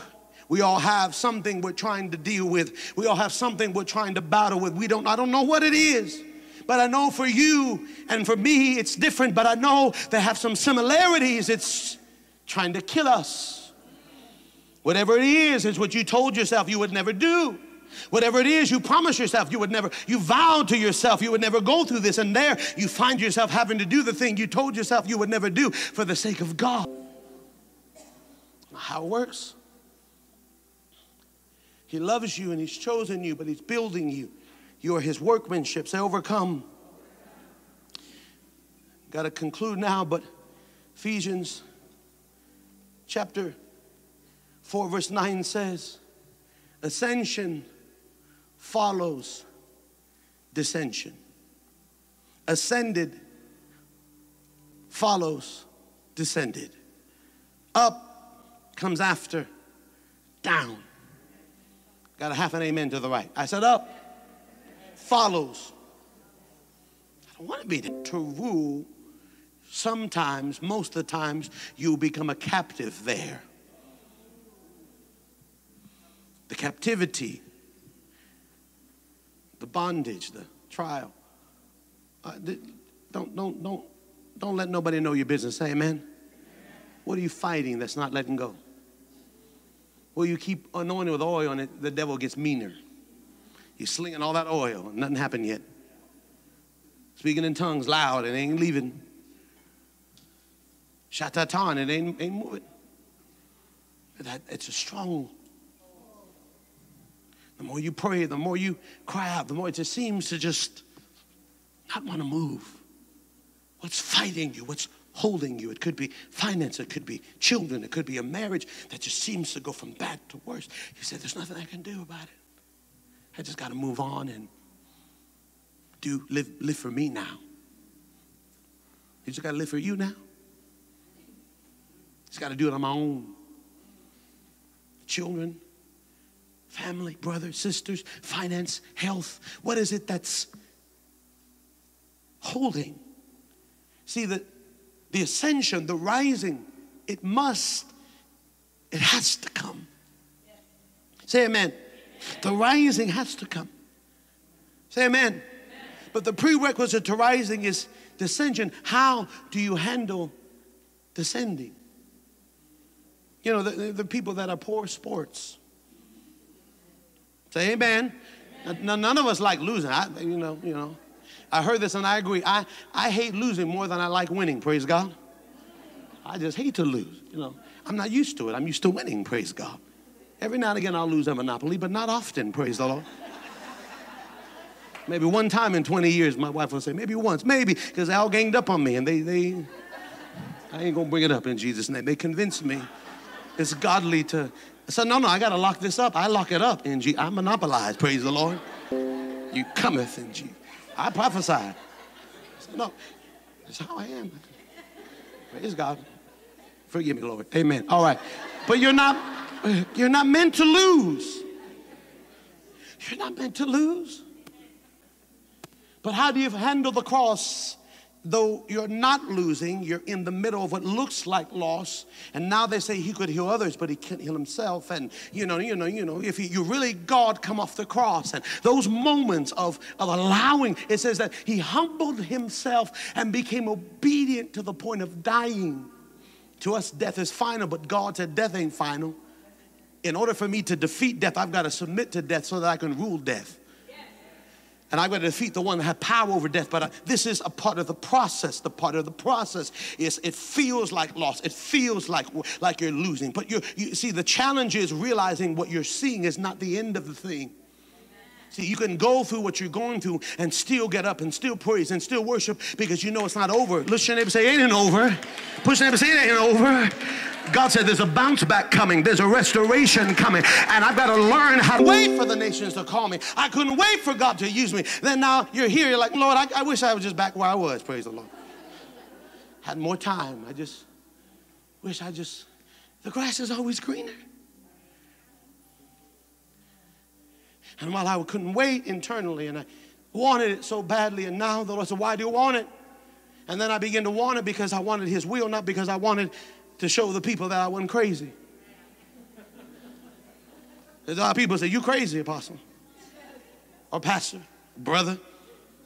We all have something we're trying to deal with. We all have something we're trying to battle with. We don't, I don't know what it is. But I know for you and for me it's different, but I know they have some similarities. It's trying to kill us. Whatever it is, is what you told yourself you would never do. Whatever it is you promised yourself you would never, you vowed to yourself you would never go through this, and there you find yourself having to do the thing you told yourself you would never do for the sake of God. How it works. He loves you and He's chosen you, but He's building you. You are His workmanship. Say, overcome. Got to conclude now, but Ephesians chapter 4, verse 9 says, Ascension follows dissension. Ascended follows descended. Up comes after down. Got a half an amen to the right. I said up follows. I don't want to be to rule. Sometimes, most of the times, you become a captive there. The captivity the bondage, the trial. Uh, don't, don't, don't, don't let nobody know your business. Amen. What are you fighting that's not letting go? Well, you keep anointing with oil and it, the devil gets meaner. You're slinging all that oil, and nothing happened yet. Speaking in tongues loud, and ain't leaving. Shatatan, it ain't, ain't moving. That, it's a strong the more you pray, the more you cry out, the more it just seems to just not want to move. What's fighting you? What's holding you? It could be finance, it could be children, it could be a marriage that just seems to go from bad to worse. You said, There's nothing I can do about it. I just got to move on and do live, live for me now. You just got to live for you now. Just got to do it on my own. Children, family, brothers, sisters, finance, health? What is it that's holding? See, the, the ascension, the rising, it must, it has to come. Say amen. The rising has to come. Say amen. But the prerequisite to rising is descension. How do you handle descending? You know, the, the people that are poor sports, Say amen. amen. None of us like losing. I, you know, you know. I heard this and I agree. I, I hate losing more than I like winning, praise God. I just hate to lose. You know, I'm not used to it. I'm used to winning, praise God. Every now and again I'll lose a monopoly, but not often, praise the Lord. Maybe one time in 20 years, my wife will say, maybe once, maybe, because they all ganged up on me and they, they, I ain't gonna bring it up in Jesus' name. They convinced me it's godly to I said, no, no, I got to lock this up. I lock it up in Jesus. I monopolize, praise the Lord. You cometh in Jesus. I prophesied. No, that's how I am. Praise God. Forgive me, Lord. Amen. All right. But you're not you're not meant to lose. You're not meant to lose. But how do you handle the cross though you're not losing, you're in the middle of what looks like loss. And now they say he could heal others, but he can't heal himself. And you know, you know, you know, if you really God come off the cross and those moments of, of allowing, it says that he humbled himself and became obedient to the point of dying. To us, death is final, but God said death ain't final. In order for me to defeat death, I've got to submit to death so that I can rule death. And I'm going to defeat the one that had power over death. But I, this is a part of the process. The part of the process is it feels like loss. It feels like like you're losing. But you you see, the challenge is realizing what you're seeing is not the end of the thing. See, you can go through what you're going through and still get up and still praise and still worship because you know it's not over. Listen, neighbor say, it ain't over. Push neighbor say, it ain't over. God said there's a bounce back coming, there's a restoration coming, and I've got to learn how to wait for the nations to call me. I couldn't wait for God to use me. Then now you're here, you're like, Lord, I, I wish I was just back where I was, praise the Lord. Had more time. I just wish I just, the grass is always greener. And while I couldn't wait internally, and I wanted it so badly, and now the Lord said, Why do you want it? And then I began to want it because I wanted His will, not because I wanted to show the people that I wasn't crazy. There's a lot of people say, You crazy, apostle. Or pastor, brother,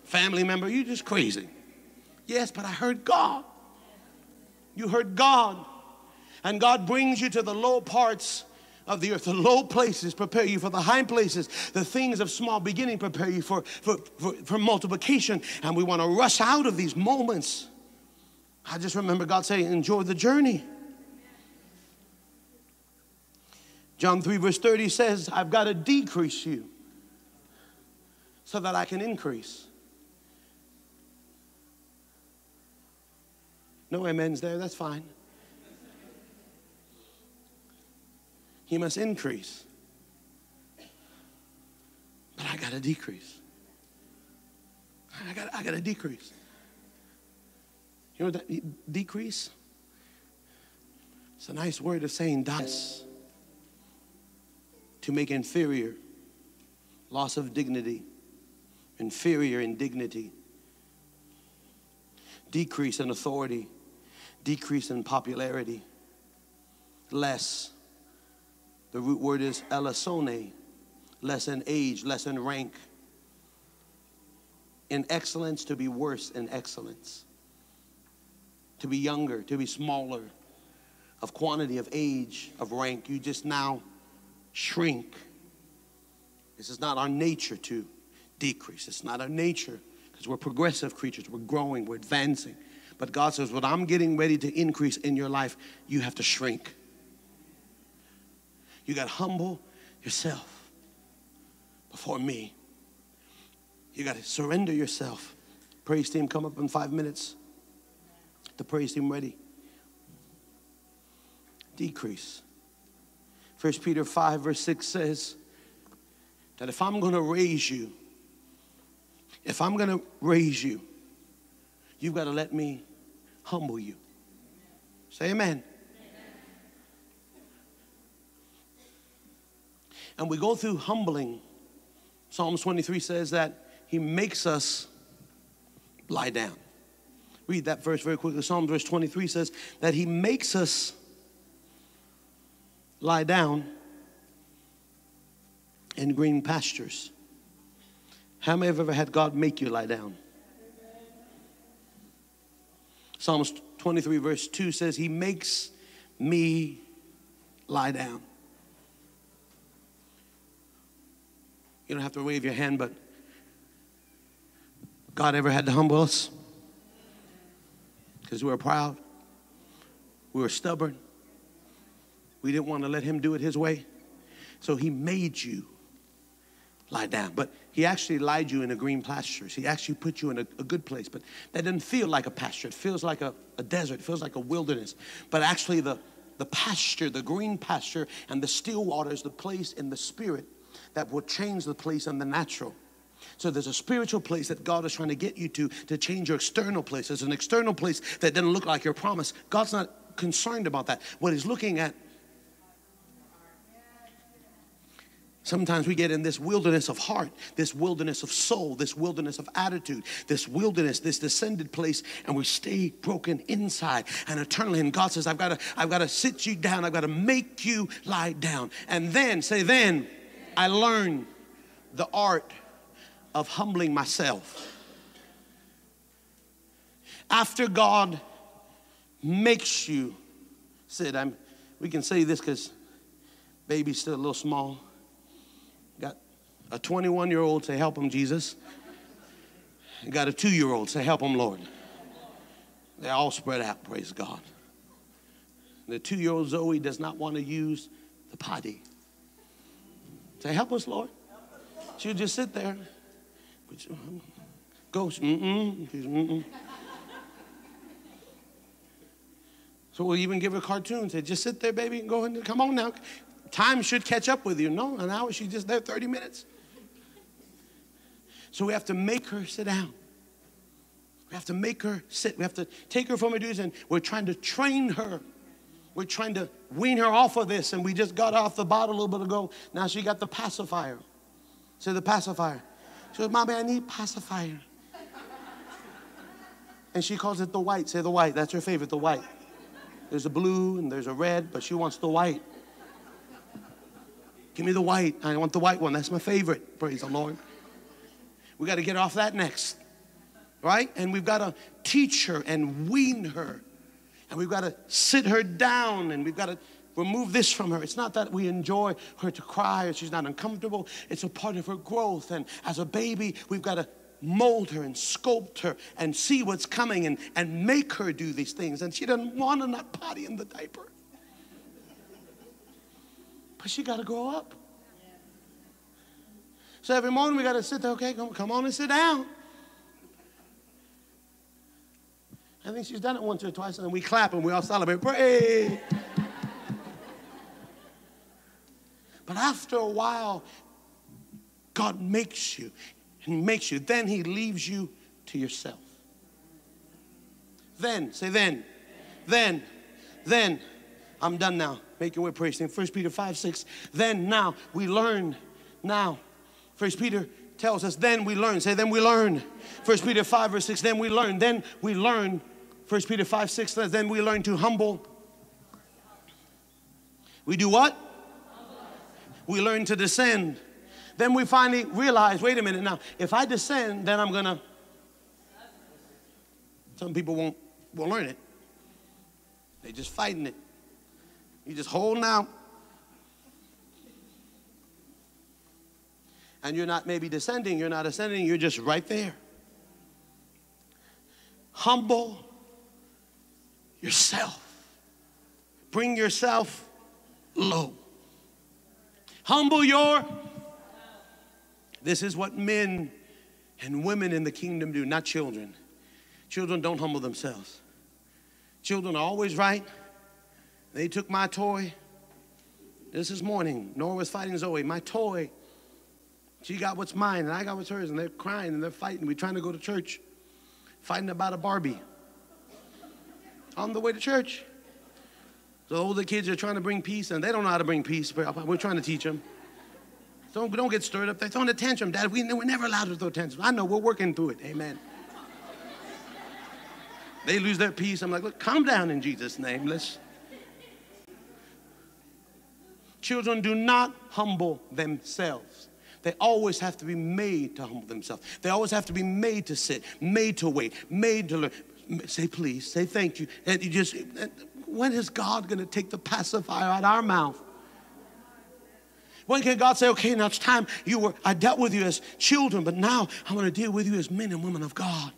family member, you just crazy. Yes, but I heard God. You heard God. And God brings you to the low parts of the earth. The low places prepare you for the high places. The things of small beginning prepare you for, for, for, for multiplication. And we want to rush out of these moments. I just remember God saying, enjoy the journey. John 3, verse 30 says, I've got to decrease you so that I can increase. No amens there, that's fine. He must increase. But I got to decrease. I got, I got to decrease. You know what that decrease? It's a nice word of saying das to make inferior, loss of dignity, inferior in dignity, decrease in authority, decrease in popularity, less. The root word is elasone, less in age, less in rank. In excellence, to be worse in excellence. To be younger, to be smaller, of quantity, of age, of rank. You just now shrink. This is not our nature to decrease. It's not our nature because we're progressive creatures. We're growing, we're advancing. But God says, What I'm getting ready to increase in your life, you have to shrink. You got to humble yourself before me. You got to surrender yourself. Praise team, come up in five minutes. The praise team ready. Decrease. First Peter 5, verse 6 says that if I'm going to raise you, if I'm going to raise you, you've got to let me humble you. Say amen. And we go through humbling. Psalms 23 says that he makes us lie down. Read that verse very quickly. Psalms verse 23 says that he makes us lie down in green pastures. How many have ever had God make you lie down? Psalms 23, verse 2 says, He makes me lie down. You don't have to wave your hand, but God ever had to humble us? Because we were proud, we were stubborn, we didn't want to let him do it his way. So he made you lie down. But he actually lied you in a green pasture. He actually put you in a, a, good place. But that doesn't feel like a pasture. It feels like a, a desert. It feels like a wilderness. But actually the, the pasture, the green pasture and the still water is the place in the spirit that will change the place in the natural. So there's a spiritual place that God is trying to get you to to change your external place. There's an external place that doesn't look like your promise. God's not concerned about that. What he's looking at Sometimes we get in this wilderness of heart, this wilderness of soul, this wilderness of attitude, this wilderness, this descended place, and we stay broken inside and eternally. And God says, I've got to, I've got to sit you down, I've got to make you lie down. And then, say, then I learn the art of humbling myself. After God makes you sit, I'm, we can say this because baby's still a little small. Got a 21 year old, say, Help him, Jesus. Got a two year old, say, Help him, Lord. They're all spread out, praise God. The two year old Zoe does not want to use the potty. Say, Help us, Lord. She'll just sit there. Go, mm-mm. mm-mm. So we'll even give her cartoons. Say, just sit there, baby, and go and come on now. Time should catch up with you. No, an hour, she's just there 30 minutes. So we have to make her sit down. We have to make her sit. We have to take her from her duties, and we're trying to train her. We're trying to wean her off of this, and we just got off the bottle a little bit ago. Now she got the pacifier. Say the pacifier. She goes, Mommy, I need pacifier. And she calls it the white. Say the white. That's her favorite, the white. There's a blue and there's a red, but she wants the white. Give me the white. I want the white one. That's my favorite. Praise the Lord. We got to get off that next. Right? And we've got to teach her and wean her. And we've got to sit her down and we've got to remove this from her. It's not that we enjoy her to cry or she's not uncomfortable. It's a part of her growth. And as a baby, we've got to mold her and sculpt her and see what's coming and, and make her do these things. And she doesn't want to not potty in the diaper. But she got to grow up. So every morning we got to sit there, okay, come, come on and sit down. I think she's done it once or twice, and then we clap and we all celebrate. Pray. but after a while, God makes you and makes you. Then He leaves you to yourself. Then, say then, then, then, I'm done now. Make your way, praise Him. 1 Peter 5, 6. Then, now, we learn. Now, 1 Peter tells us, then we learn. Say, then we learn. 1 Peter 5, verse 6. Then we learn. Then we learn. 1 Peter 5, 6 says, then we learn to humble. We do what? We learn to descend. Then we finally realize wait a minute now, if I descend, then I'm going to. Some people won't, won't learn it. They're just fighting it. You just holding out. And you're not maybe descending, you're not ascending, you're just right there. Humble yourself. Bring yourself low. Humble your. This is what men and women in the kingdom do, not children. Children don't humble themselves. Children are always right. They took my toy. This is morning. Nora was fighting Zoe. My toy. She got what's mine, and I got what's hers, and they're crying and they're fighting. We're trying to go to church, fighting about a Barbie on the way to church. So all the kids are trying to bring peace, and they don't know how to bring peace. But we're trying to teach them. Don't, don't get stirred up. They're throwing a tantrum, Dad. We, we're never allowed to throw tantrums. I know, we're working through it. Amen. they lose their peace. I'm like, look, calm down in Jesus' name. Let's. Children do not humble themselves. They always have to be made to humble themselves. They always have to be made to sit, made to wait, made to learn. Say please, say thank you. And you just, when is God going to take the pacifier out our mouth? When can God say, okay, now it's time you were, I dealt with you as children, but now I'm going to deal with you as men and women of God.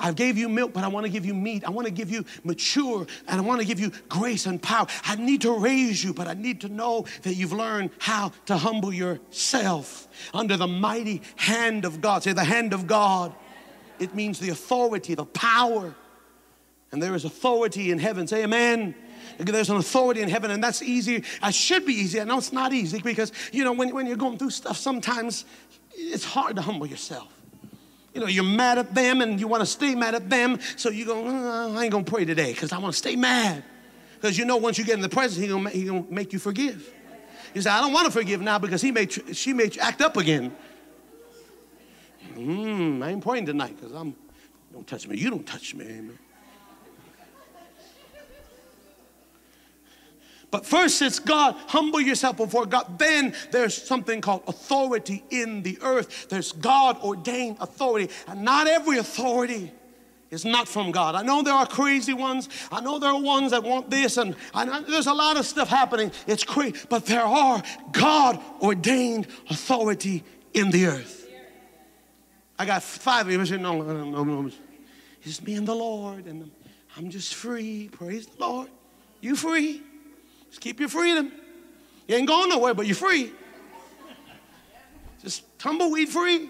I gave you milk, but I want to give you meat. I want to give you mature and I want to give you grace and power. I need to raise you, but I need to know that you've learned how to humble yourself under the mighty hand of God. Say, the hand of God. It means the authority, the power. And there is authority in heaven. Say, Amen. There's an authority in heaven, and that's easy. I should be easy. I know it's not easy because, you know, when, when you're going through stuff, sometimes it's hard to humble yourself. You know, you're mad at them and you want to stay mad at them, so you go, uh, I ain't gonna pray today because I want to stay mad. Because you know, once you get in the presence, He's gonna, he gonna make you forgive. You say, I don't want to forgive now because he may, she may act up again. Hmm, I ain't praying tonight because I'm, don't touch me. You don't touch me. Amen. But first it's God, humble yourself before God. Then there's something called authority in the earth. There's God ordained authority. And not every authority is not from God. I know there are crazy ones. I know there are ones that want this, and know there's a lot of stuff happening. It's crazy. But there are God ordained authority in the earth. I got five of you. Say, no, no, no, no. It's me and the Lord, and I'm just free. Praise the Lord. You free. Just keep your freedom. You ain't going nowhere, but you're free. Just tumbleweed free.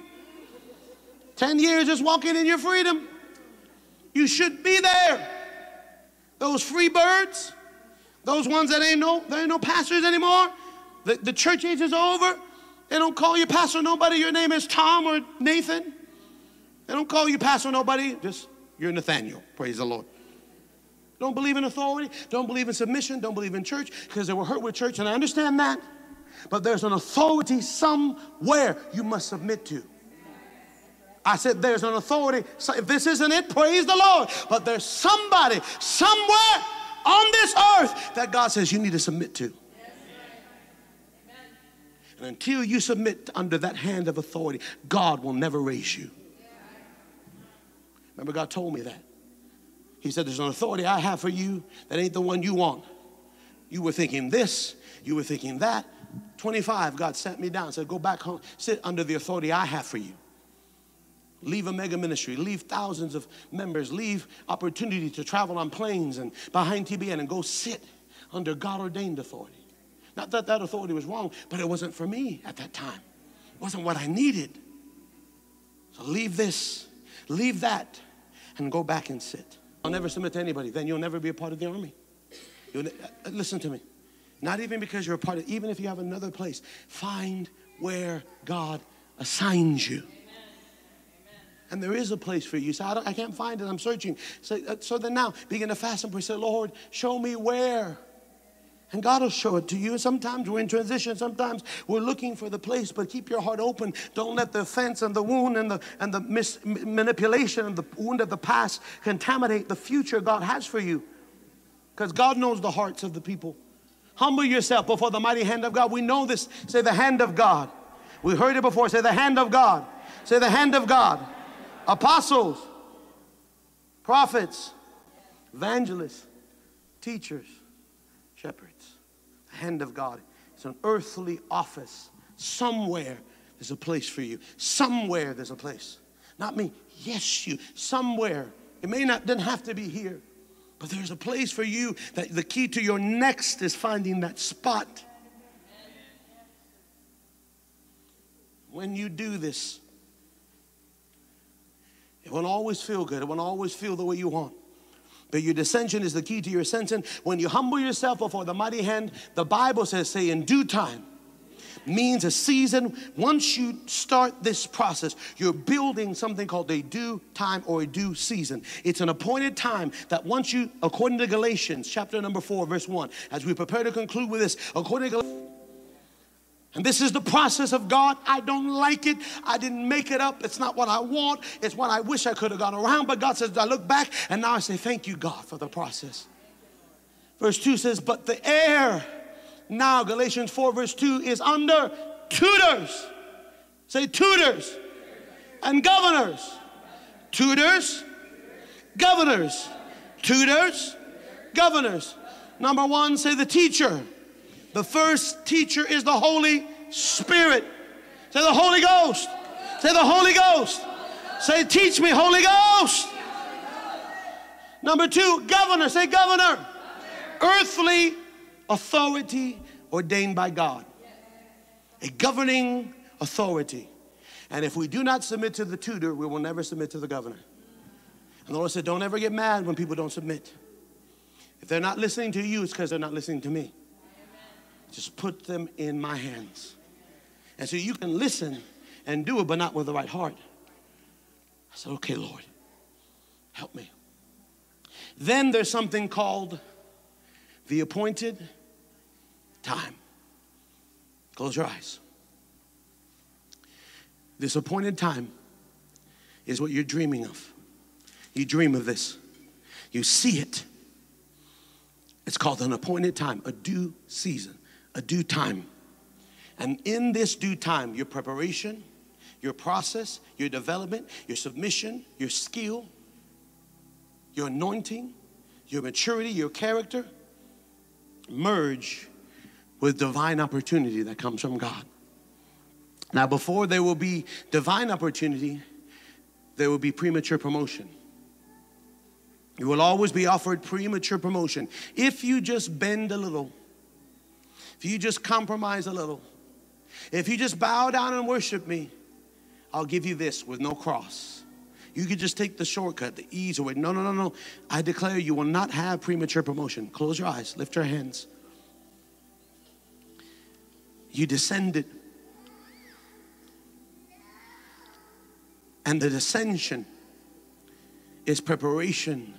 10 years just walking in your freedom. You should be there. Those free birds, those ones that ain't no, there ain't no pastors anymore. The, the church age is over. They don't call you pastor nobody. Your name is Tom or Nathan. They don't call you pastor nobody. Just you're Nathaniel. Praise the Lord. Don't believe in authority, don't believe in submission, don't believe in church because they were hurt with church, and I understand that. But there's an authority somewhere you must submit to. I said, There's an authority. So if this isn't it, praise the Lord. But there's somebody somewhere on this earth that God says you need to submit to. And until you submit under that hand of authority, God will never raise you. Remember, God told me that. He said, There's an authority I have for you that ain't the one you want. You were thinking this, you were thinking that. 25, God sent me down, said, Go back home, sit under the authority I have for you. Leave a mega ministry, leave thousands of members, leave opportunity to travel on planes and behind TBN and go sit under God ordained authority. Not that that authority was wrong, but it wasn't for me at that time. It wasn't what I needed. So leave this, leave that, and go back and sit. I'll never submit to anybody. Then you'll never be a part of the army. You'll, uh, listen to me. Not even because you're a part of, even if you have another place, find where God assigns you. And there is a place for you. So I, I can't find it. I'm searching. So, uh, so then now begin to fast and pray. Say, Lord, show me where. And God will show it to you. Sometimes we're in transition. Sometimes we're looking for the place, but keep your heart open. Don't let the offense and the wound and the, and the mis- manipulation and the wound of the past contaminate the future God has for you. Because God knows the hearts of the people. Humble yourself before the mighty hand of God. We know this. Say the hand of God. We heard it before. Say the hand of God. Say the hand of God. Apostles, prophets, evangelists, teachers, hand of God. It's an earthly office. Somewhere there's a place for you. Somewhere there's a place. Not me. Yes, you. Somewhere. It may not doesn't have to be here. But there's a place for you that the key to your next is finding that spot. When you do this, it won't always feel good. It won't always feel the way you want. But your dissension is the key to your ascension. When you humble yourself before the mighty hand, the Bible says, say, in due time means a season. Once you start this process, you're building something called a due time or a due season. It's an appointed time that once you, according to Galatians chapter number four, verse one, as we prepare to conclude with this, according to Galatians, and this is the process of God. I don't like it. I didn't make it up. It's not what I want. It's what I wish I could have gone around. But God says, I look back and now I say, Thank you, God, for the process. Verse 2 says, But the heir, now Galatians 4, verse 2, is under tutors. Say tutors and governors. Tutors, governors. Tutors, governors. Number one, say the teacher. The first teacher is the Holy Spirit. Say the Holy Ghost. Say the Holy Ghost. Say, teach me, Holy Ghost. Number two, governor. Say, governor. Earthly authority ordained by God. A governing authority. And if we do not submit to the tutor, we will never submit to the governor. And the Lord said, Don't ever get mad when people don't submit. If they're not listening to you, it's because they're not listening to me. Just put them in my hands. And so you can listen and do it, but not with the right heart. I said, okay, Lord, help me. Then there's something called the appointed time. Close your eyes. This appointed time is what you're dreaming of. You dream of this, you see it. It's called an appointed time, a due season, a due time. And in this due time, your preparation, your process, your development, your submission, your skill, your anointing, your maturity, your character merge with divine opportunity that comes from God. Now, before there will be divine opportunity, there will be premature promotion. You will always be offered premature promotion. If you just bend a little, if you just compromise a little, if you just bow down and worship me, I'll give you this with no cross. You could just take the shortcut, the easy way. No, no, no, no. I declare you will not have premature promotion. Close your eyes, lift your hands. You descended And the ascension is preparation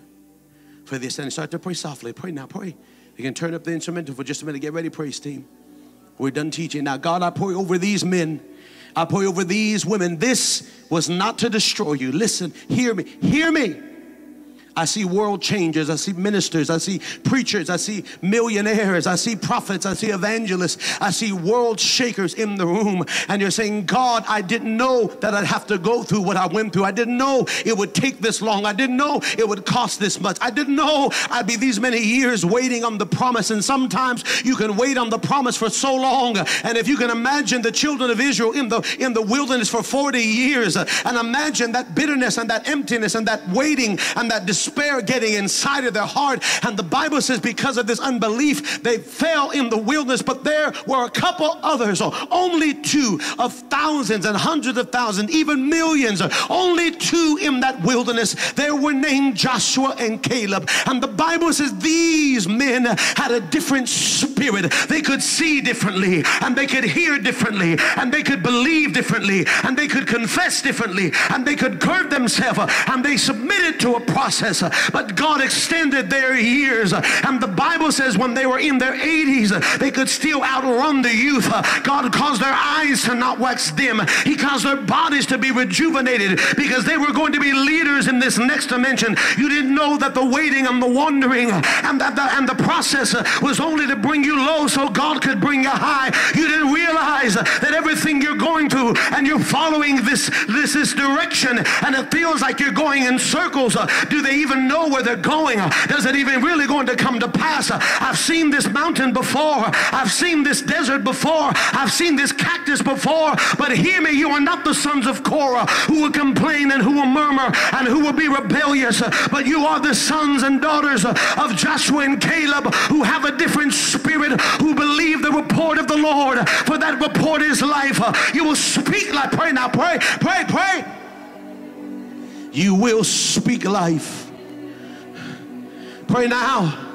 for the ascension. Start to pray softly. Pray now. Pray. You can turn up the instrumental for just a minute. Get ready, praise team. We're done teaching. Now, God, I pray over these men. I pray over these women. This was not to destroy you. Listen, hear me. Hear me. I see world changers. I see ministers. I see preachers. I see millionaires. I see prophets. I see evangelists. I see world shakers in the room. And you're saying, God, I didn't know that I'd have to go through what I went through. I didn't know it would take this long. I didn't know it would cost this much. I didn't know I'd be these many years waiting on the promise. And sometimes you can wait on the promise for so long. And if you can imagine the children of Israel in the in the wilderness for 40 years, and imagine that bitterness and that emptiness and that waiting and that despair getting inside of their heart. And the Bible says, because of this unbelief, they fell in the wilderness. But there were a couple others, or only two of thousands and hundreds of thousands, even millions, only two in that wilderness. They were named Joshua and Caleb. And the Bible says these men had a different spirit. They could see differently, and they could hear differently, and they could believe differently, and they could confess differently, and they could gird themselves, and they submitted to a process but God extended their years. And the Bible says when they were in their 80s, they could still outrun the youth. God caused their eyes to not wax dim. He caused their bodies to be rejuvenated because they were going to be leaders in this next dimension. You didn't know that the waiting and the wandering and that the, and the process was only to bring you low so God could bring you high. You didn't realize that everything you're going through and you're following this this, this direction and it feels like you're going in circles. Do they even know where they're going? Does it even really going to come to pass? I've seen this mountain before. I've seen this desert before. I've seen this cactus before. But hear me, you are not the sons of Korah who will complain and who will murmur and who will be rebellious. But you are the sons and daughters of Joshua and Caleb who have a different spirit, who believe the report of the Lord. For that report is life. You will speak like, pray now, pray, pray, pray. You will speak life. Pray now.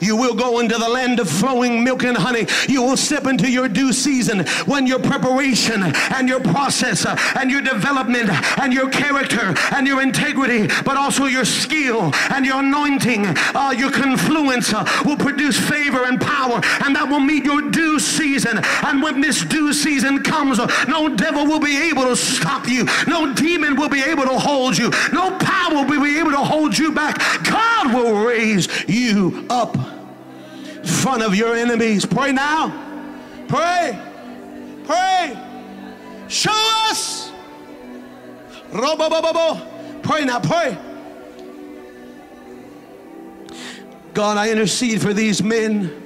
You will go into the land of flowing milk and honey. You will step into your due season when your preparation and your process and your development and your character and your integrity, but also your skill and your anointing, uh, your confluence uh, will produce favor and power, and that will meet your due season. And when this due season comes, uh, no devil will be able to stop you, no demon will be able to hold you, no power will be able to hold you back. God will raise you up front of your enemies. Pray now. Pray. Pray. Show us. Pray now. Pray. God, I intercede for these men.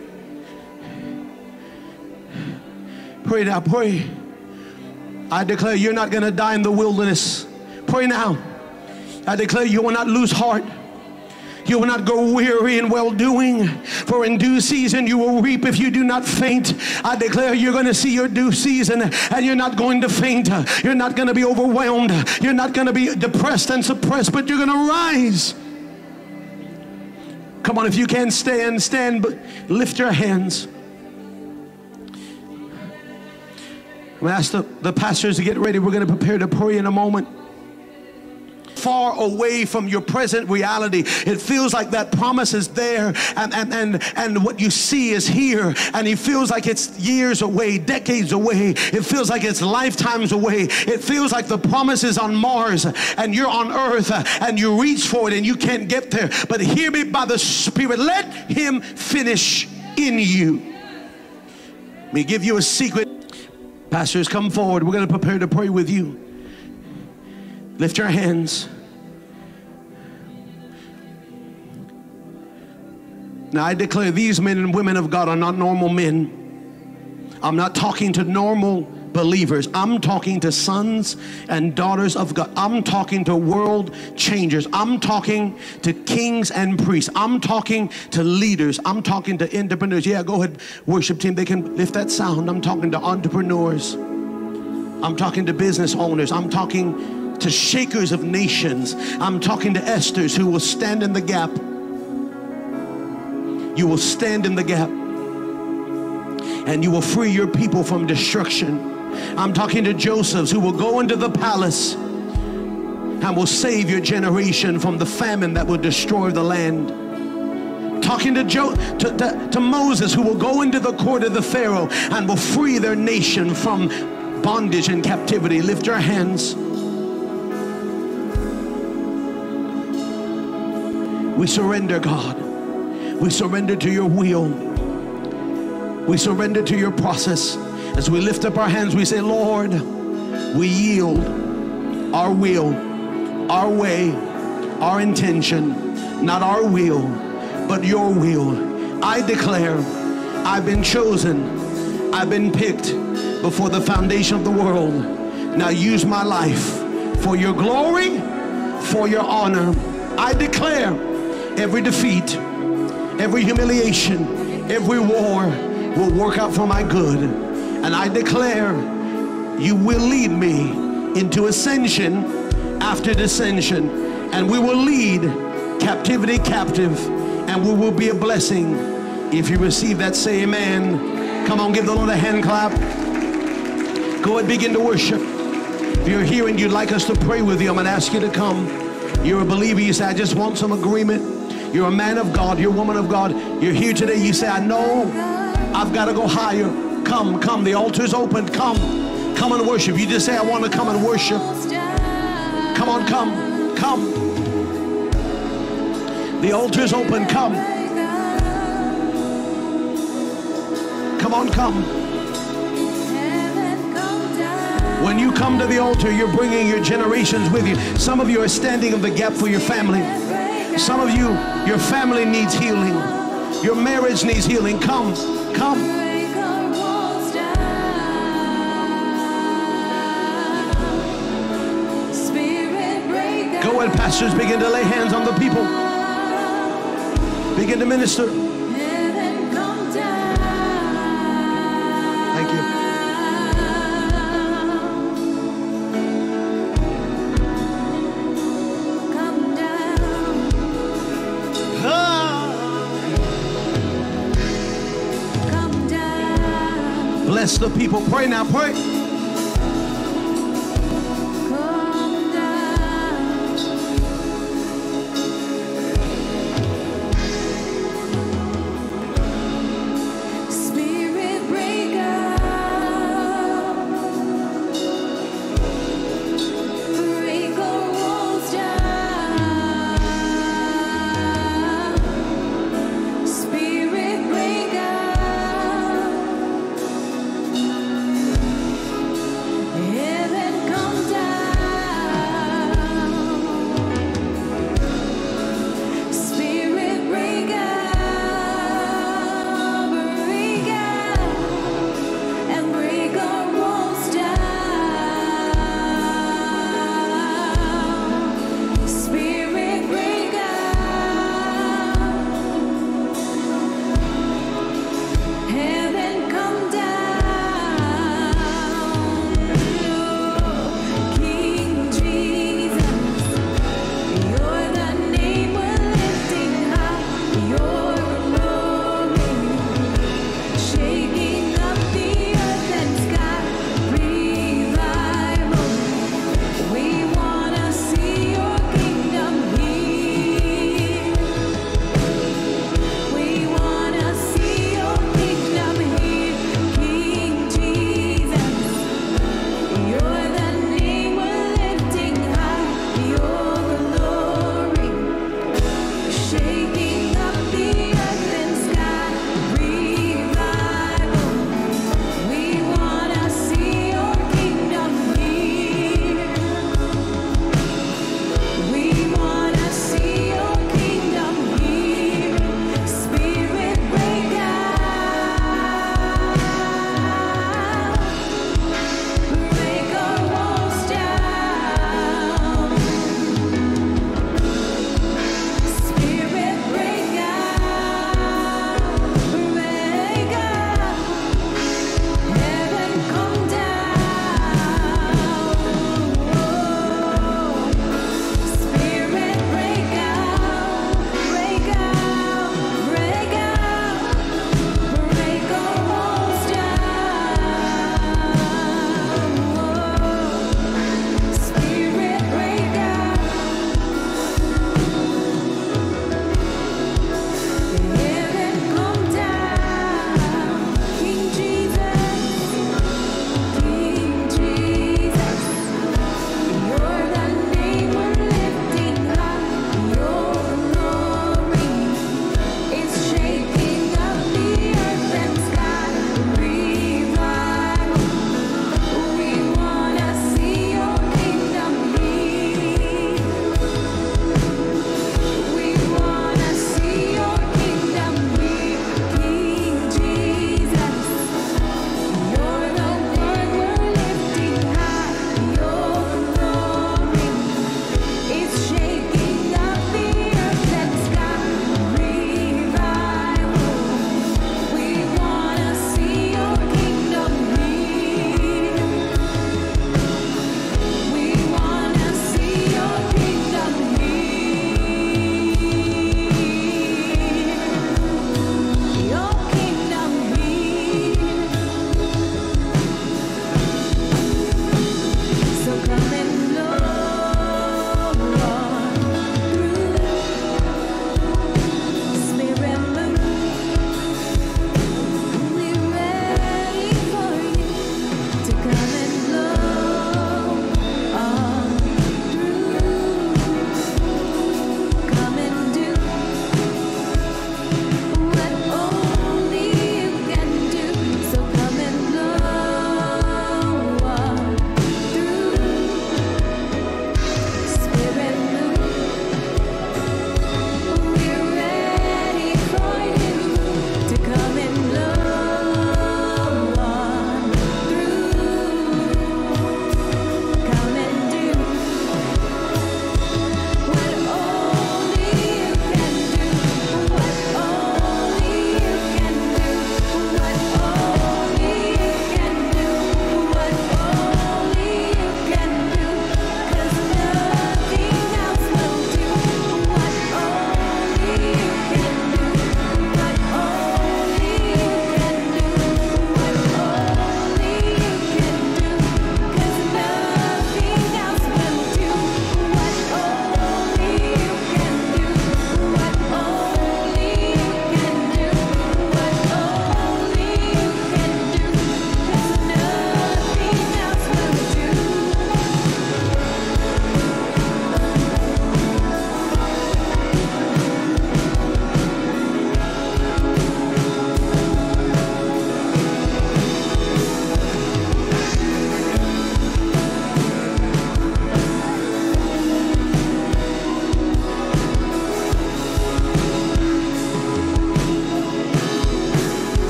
Pray now. Pray. I declare you're not going to die in the wilderness. Pray now. I declare you will not lose heart. You will not go weary in well doing, for in due season you will reap if you do not faint. I declare you're going to see your due season and you're not going to faint. You're not going to be overwhelmed. You're not going to be depressed and suppressed, but you're going to rise. Come on, if you can stand, stand, but lift your hands. I'm going to ask the, the pastors to get ready. We're going to prepare to pray in a moment. Far away from your present reality. It feels like that promise is there and, and, and, and what you see is here. And it feels like it's years away, decades away. It feels like it's lifetimes away. It feels like the promise is on Mars and you're on earth and you reach for it and you can't get there. But hear me by the Spirit. Let Him finish in you. Let me give you a secret. Pastors, come forward. We're going to prepare to pray with you. Lift your hands. Now I declare these men and women of God are not normal men. I'm not talking to normal believers. I'm talking to sons and daughters of God. I'm talking to world changers. I'm talking to kings and priests. I'm talking to leaders. I'm talking to entrepreneurs. Yeah, go ahead, worship team. They can lift that sound. I'm talking to entrepreneurs. I'm talking to business owners. I'm talking to shakers of nations. I'm talking to Esthers who will stand in the gap you will stand in the gap and you will free your people from destruction. I'm talking to Josephs who will go into the palace and will save your generation from the famine that will destroy the land. Talking to, jo- to, to, to Moses who will go into the court of the Pharaoh and will free their nation from bondage and captivity. Lift your hands. We surrender, God. We surrender to your will. We surrender to your process. As we lift up our hands, we say, Lord, we yield our will, our way, our intention, not our will, but your will. I declare I've been chosen, I've been picked before the foundation of the world. Now use my life for your glory, for your honor. I declare every defeat every humiliation, every war will work out for my good. And I declare you will lead me into ascension after descension. And we will lead captivity captive. And we will be a blessing. If you receive that, say amen. Come on, give the Lord a hand clap. Go and begin to worship. If you're here and you'd like us to pray with you, I'm going to ask you to come. You're a believer, you say, I just want some agreement. You're a man of God. You're a woman of God. You're here today. You say, I know I've got to go higher. Come, come. The altar's open. Come. Come and worship. You just say, I want to come and worship. Come on, come. Come. The altar's open. Come. Come on, come. When you come to the altar, you're bringing your generations with you. Some of you are standing in the gap for your family. Some of you, your family needs healing. Your marriage needs healing. Come, come. Go and pastors begin to lay hands on the people. Begin to minister. The people. Pray now, pray.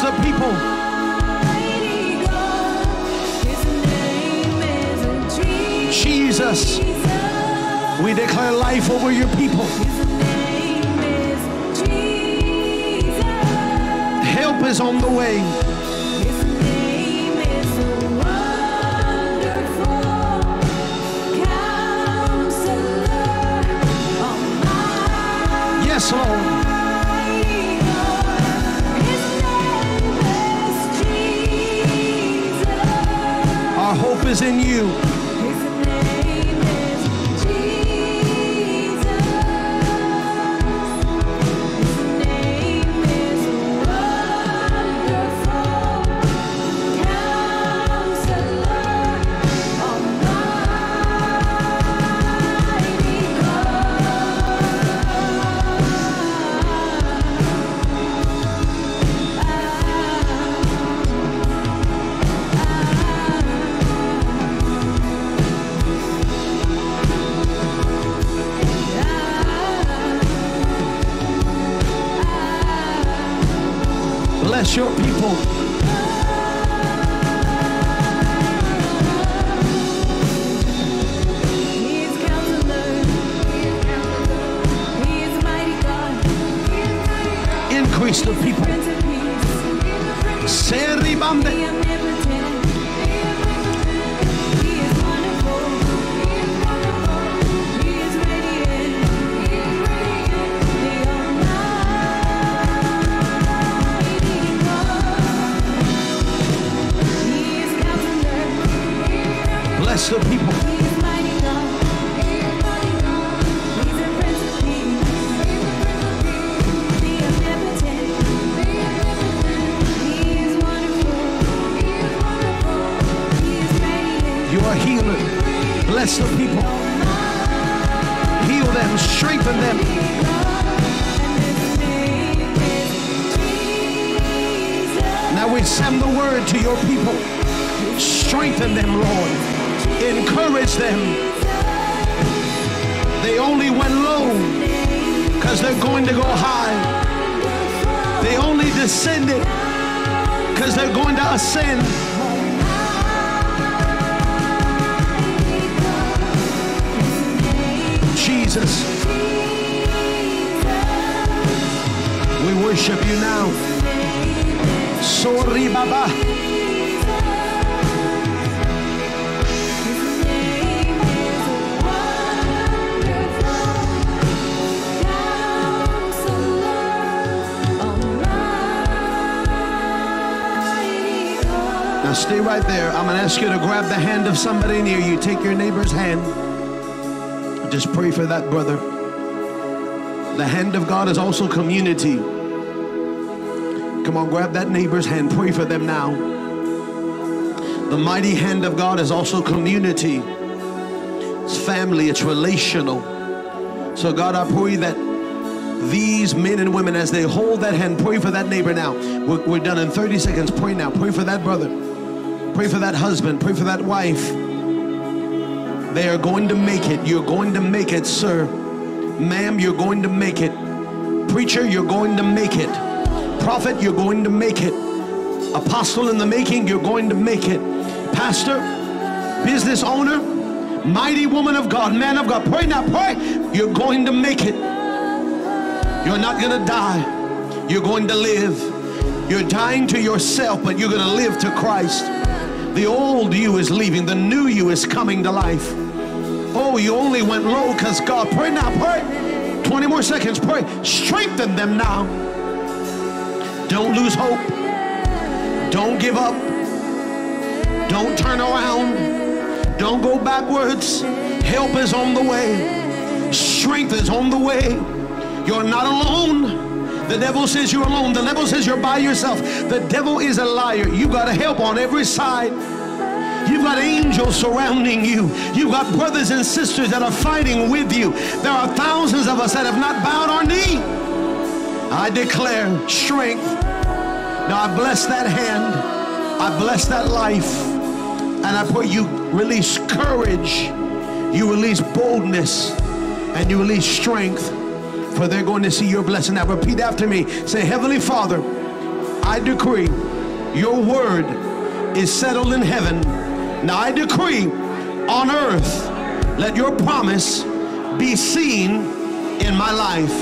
The people. Somebody near you. Take your neighbor's hand. Just pray for that brother. The hand of God is also community. Come on, grab that neighbor's hand. Pray for them now. The mighty hand of God is also community. It's family, it's relational. So, God, I pray that these men and women, as they hold that hand, pray for that neighbor now. We're, we're done in 30 seconds. Pray now. Pray for that brother. Pray for that husband. Pray for that wife. They are going to make it. You're going to make it, sir. Ma'am, you're going to make it. Preacher, you're going to make it. Prophet, you're going to make it. Apostle in the making, you're going to make it. Pastor, business owner, mighty woman of God, man of God, pray now, pray. You're going to make it. You're not going to die. You're going to live. You're dying to yourself, but you're going to live to Christ. The old you is leaving, the new you is coming to life. Oh, you only went low because God. Pray now, pray. 20 more seconds, pray. Strengthen them now. Don't lose hope. Don't give up. Don't turn around. Don't go backwards. Help is on the way. Strength is on the way. You're not alone. The devil says you're alone. The devil says you're by yourself. The devil is a liar. You've got help on every side. You've got angels surrounding you. You've got brothers and sisters that are fighting with you. There are thousands of us that have not bowed our knee. I declare strength. Now I bless that hand. I bless that life. And I pray you release courage. You release boldness. And you release strength for they're going to see your blessing. Now repeat after me. Say, Heavenly Father, I decree your word is settled in heaven. Now I decree on earth, let your promise be seen in my life.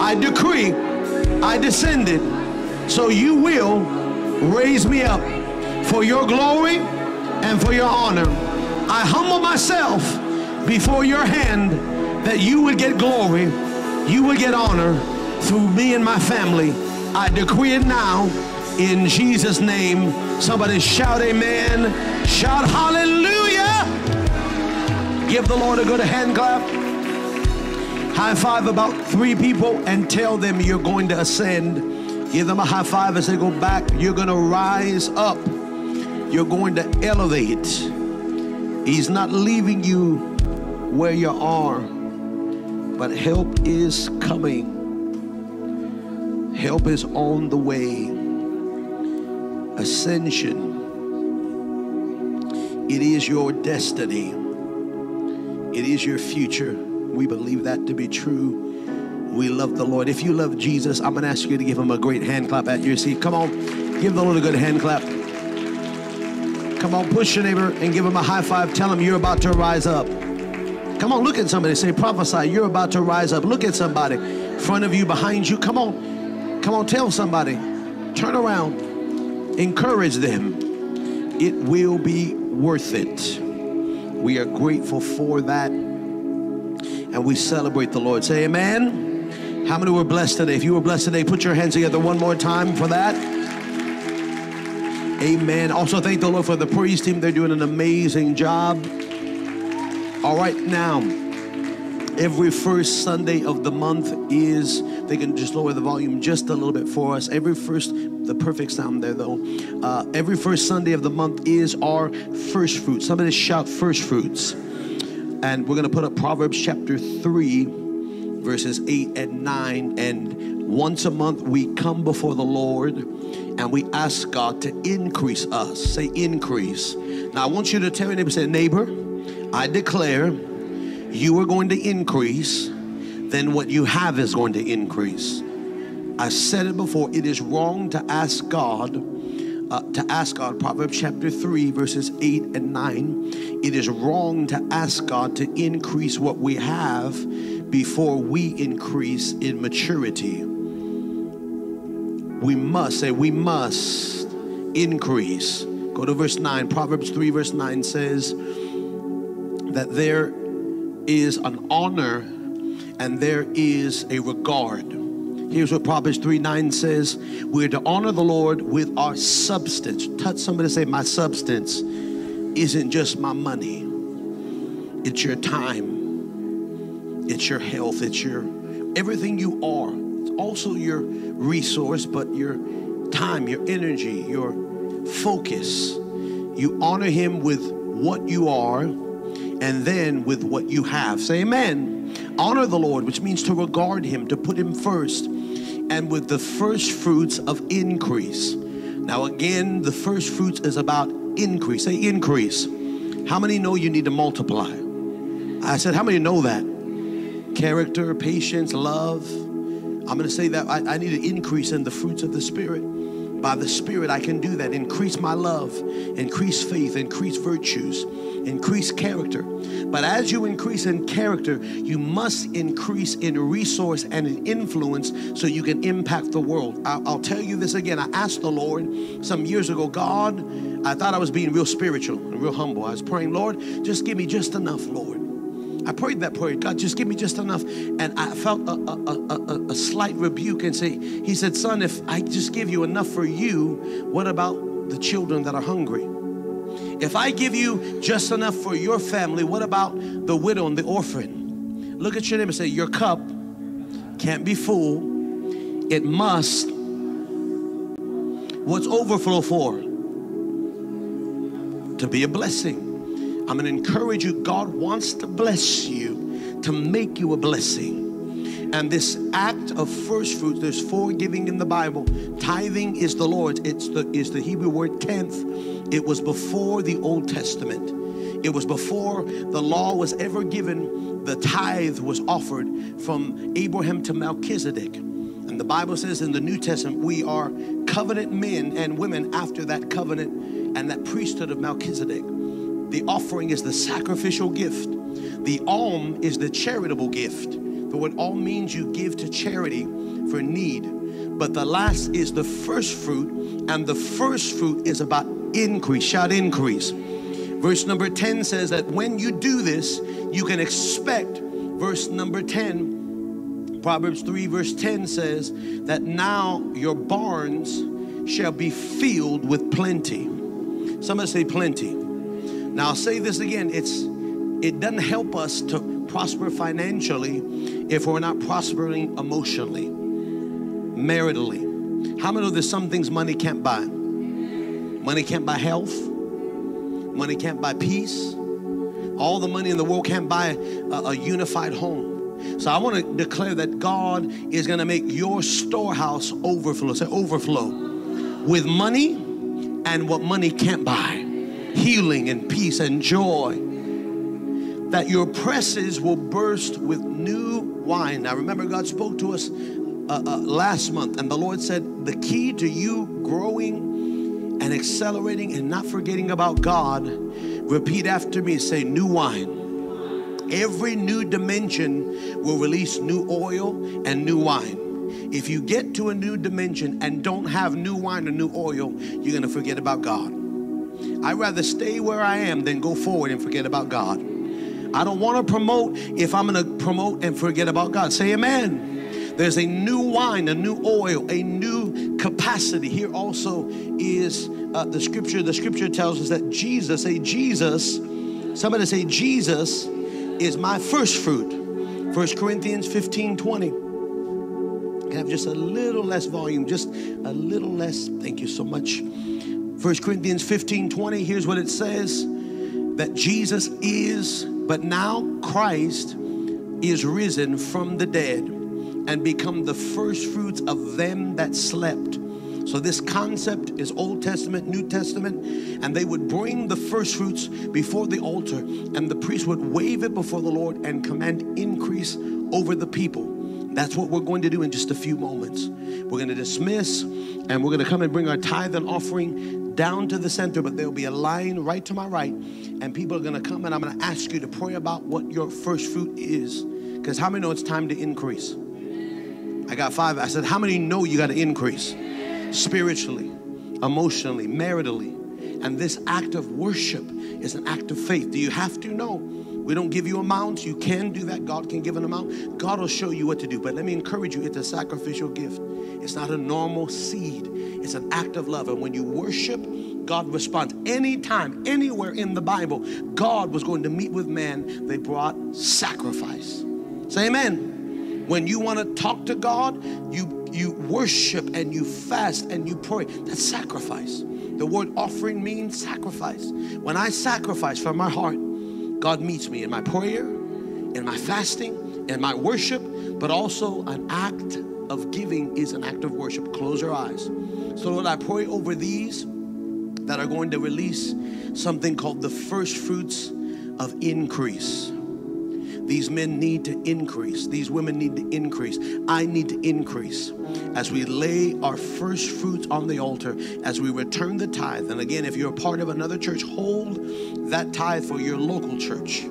I decree I descended so you will raise me up for your glory and for your honor. I humble myself before your hand that you would get glory, you will get honor through me and my family. I decree it now in Jesus' name. Somebody shout amen. Shout hallelujah. Give the Lord a good hand clap. High five about three people and tell them you're going to ascend. Give them a high five as they go back. You're going to rise up. You're going to elevate. He's not leaving you where you are, but help is coming. Help is on the way. Ascension. It is your destiny. It is your future. We believe that to be true. We love the Lord. If you love Jesus, I'm going to ask you to give him a great hand clap at your seat. Come on, give the Lord a good hand clap. Come on, push your neighbor and give him a high five. Tell him you're about to rise up. Come on, look at somebody. Say, prophesy, you're about to rise up. Look at somebody. In front of you, behind you. Come on. Come on, tell somebody. Turn around. Encourage them. It will be worth it. We are grateful for that. And we celebrate the Lord. Say amen. How many were blessed today? If you were blessed today, put your hands together one more time for that. Amen. Also, thank the Lord for the praise team. They're doing an amazing job. All right, now, every first Sunday of the month is, they can just lower the volume just a little bit for us. Every first, the perfect sound there though. Uh, every first Sunday of the month is our first fruits. Somebody shout first fruits. And we're going to put up Proverbs chapter 3, verses 8 and 9. And once a month, we come before the Lord and we ask God to increase us. Say, increase. Now, I want you to tell your neighbor, say, neighbor, I declare you are going to increase, then what you have is going to increase. I said it before, it is wrong to ask God, uh, to ask God, Proverbs chapter 3, verses 8 and 9. It is wrong to ask God to increase what we have before we increase in maturity. We must, say, we must increase. Go to verse 9. Proverbs 3, verse 9 says that there is an honor and there is a regard. Here's what Proverbs 3 9 says We're to honor the Lord with our substance. Touch somebody say, My substance isn't just my money, it's your time, it's your health, it's your everything you are. It's also your resource, but your time, your energy, your focus. You honor Him with what you are and then with what you have. Say amen. Honor the Lord, which means to regard Him, to put Him first, and with the first fruits of increase. Now, again, the first fruits is about increase. Say increase. How many know you need to multiply? I said, How many know that? Character, patience, love. I'm going to say that I, I need to increase in the fruits of the Spirit. By the Spirit, I can do that. Increase my love, increase faith, increase virtues, increase character. But as you increase in character, you must increase in resource and in influence so you can impact the world. I'll, I'll tell you this again. I asked the Lord some years ago, God, I thought I was being real spiritual and real humble. I was praying, Lord, just give me just enough, Lord. I prayed that prayer. God, just give me just enough. And I felt a, a, a, a, slight rebuke and say, He said, Son, if I just give you enough for you, what about the children that are hungry? If I give you just enough for your family, what about the widow and the orphan? Look at your name and say, Your cup can't be full. It must. What's overflow for? To be a blessing. I'm going to encourage you. God wants to bless you, to make you a blessing. And this act of first fruits, there's four giving in the Bible. Tithing is the Lord's. It's the is the Hebrew word tenth. It was before the Old Testament. It was before the law was ever given, the tithe was offered from Abraham to Melchizedek. And the Bible says in the New Testament, we are covenant men and women after that covenant and that priesthood of Melchizedek. The offering is the sacrificial gift, the alm is the charitable gift. The word alm means you give to charity for need. But the last is the first fruit, and the first fruit is about increase. Shout increase. Verse number 10 says that when you do this, you can expect, verse number 10, Proverbs 3, verse 10 says that now your barns shall be filled with plenty. Somebody say plenty. Now I'll say this again. It's it doesn't help us to prosper financially if we're not prospering emotionally, maritally. How many know there's some things money can't buy? Money can't buy health. Money can't buy peace. All the money in the world can't buy a, a unified home. So I want to declare that God is going to make your storehouse overflow. Say overflow with money and what money can't buy healing and peace and joy. That your presses will burst with new wine. Now, remember, God spoke to us uh, uh, last month, and the Lord said, The key to you growing and accelerating and not forgetting about God, repeat after me say, New wine. Every new dimension will release new oil and new wine. If you get to a new dimension and don't have new wine or new oil, you're going to forget about God. I'd rather stay where I am than go forward and forget about God. I don't want to promote if I'm going to promote and forget about God. Say amen. There's a new wine, a new oil, a new capacity. Here also is uh, the scripture. The scripture tells us that Jesus, say Jesus, somebody say Jesus is my first fruit. First Corinthians 15 20. I have just a little less volume, just a little less. Thank you so much. 1 Corinthians 15 20, here's what it says that Jesus is, but now Christ is risen from the dead and become the first fruits of them that slept. So, this concept is Old Testament, New Testament, and they would bring the first fruits before the altar, and the priest would wave it before the Lord and command increase over the people. That's what we're going to do in just a few moments. We're going to dismiss and we're going to come and bring our tithe and offering down to the center, but there'll be a line right to my right, and people are going to come and I'm going to ask you to pray about what your first fruit is. Because how many know it's time to increase? I got five. I said, How many know you got to increase spiritually, emotionally, maritally? And this act of worship is an act of faith. Do you have to? No. We don't give you amounts. You can do that. God can give an amount. God will show you what to do. But let me encourage you it's a sacrificial gift. It's not a normal seed, it's an act of love. And when you worship, God responds. Anytime, anywhere in the Bible, God was going to meet with man, they brought sacrifice. Say amen. When you want to talk to God, you you worship and you fast and you pray. That's sacrifice. The word offering means sacrifice. When I sacrifice from my heart, God meets me in my prayer, in my fasting, in my worship, but also an act of giving is an act of worship. Close your eyes. So, Lord, I pray over these that are going to release something called the first fruits of increase. These men need to increase. These women need to increase. I need to increase. As we lay our first fruits on the altar, as we return the tithe. And again, if you're a part of another church, hold that tithe for your local church.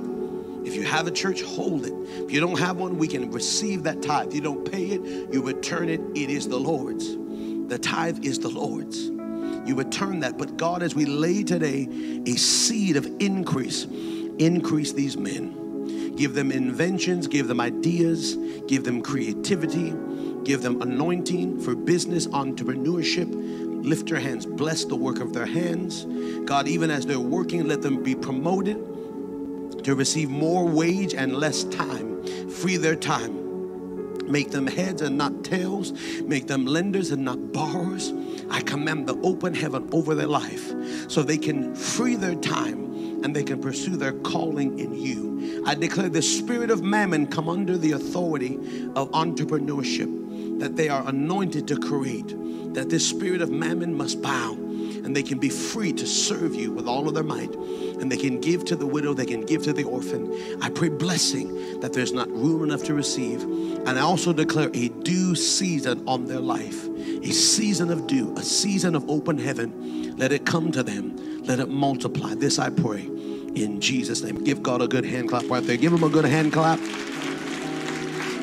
If you have a church, hold it. If you don't have one, we can receive that tithe. You don't pay it, you return it. It is the Lord's. The tithe is the Lord's. You return that. But God, as we lay today a seed of increase, increase these men. Give them inventions, give them ideas, give them creativity, give them anointing for business, entrepreneurship. Lift your hands, bless the work of their hands. God, even as they're working, let them be promoted to receive more wage and less time. Free their time. Make them heads and not tails. Make them lenders and not borrowers. I command the open heaven over their life so they can free their time and they can pursue their calling in you. I declare the spirit of mammon come under the authority of entrepreneurship, that they are anointed to create, that this spirit of mammon must bow and they can be free to serve you with all of their might. And they can give to the widow, they can give to the orphan. I pray blessing that there's not room enough to receive. And I also declare a due season on their life, a season of dew, a season of open heaven. Let it come to them, let it multiply. This I pray in Jesus' name. Give God a good hand clap right there. Give him a good hand clap.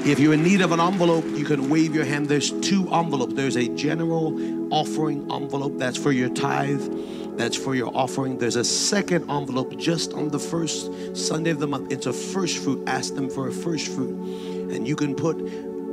If you're in need of an envelope, you can wave your hand. There's two envelopes. There's a general offering envelope that's for your tithe, that's for your offering. There's a second envelope just on the first Sunday of the month. It's a first fruit. Ask them for a first fruit. And you can put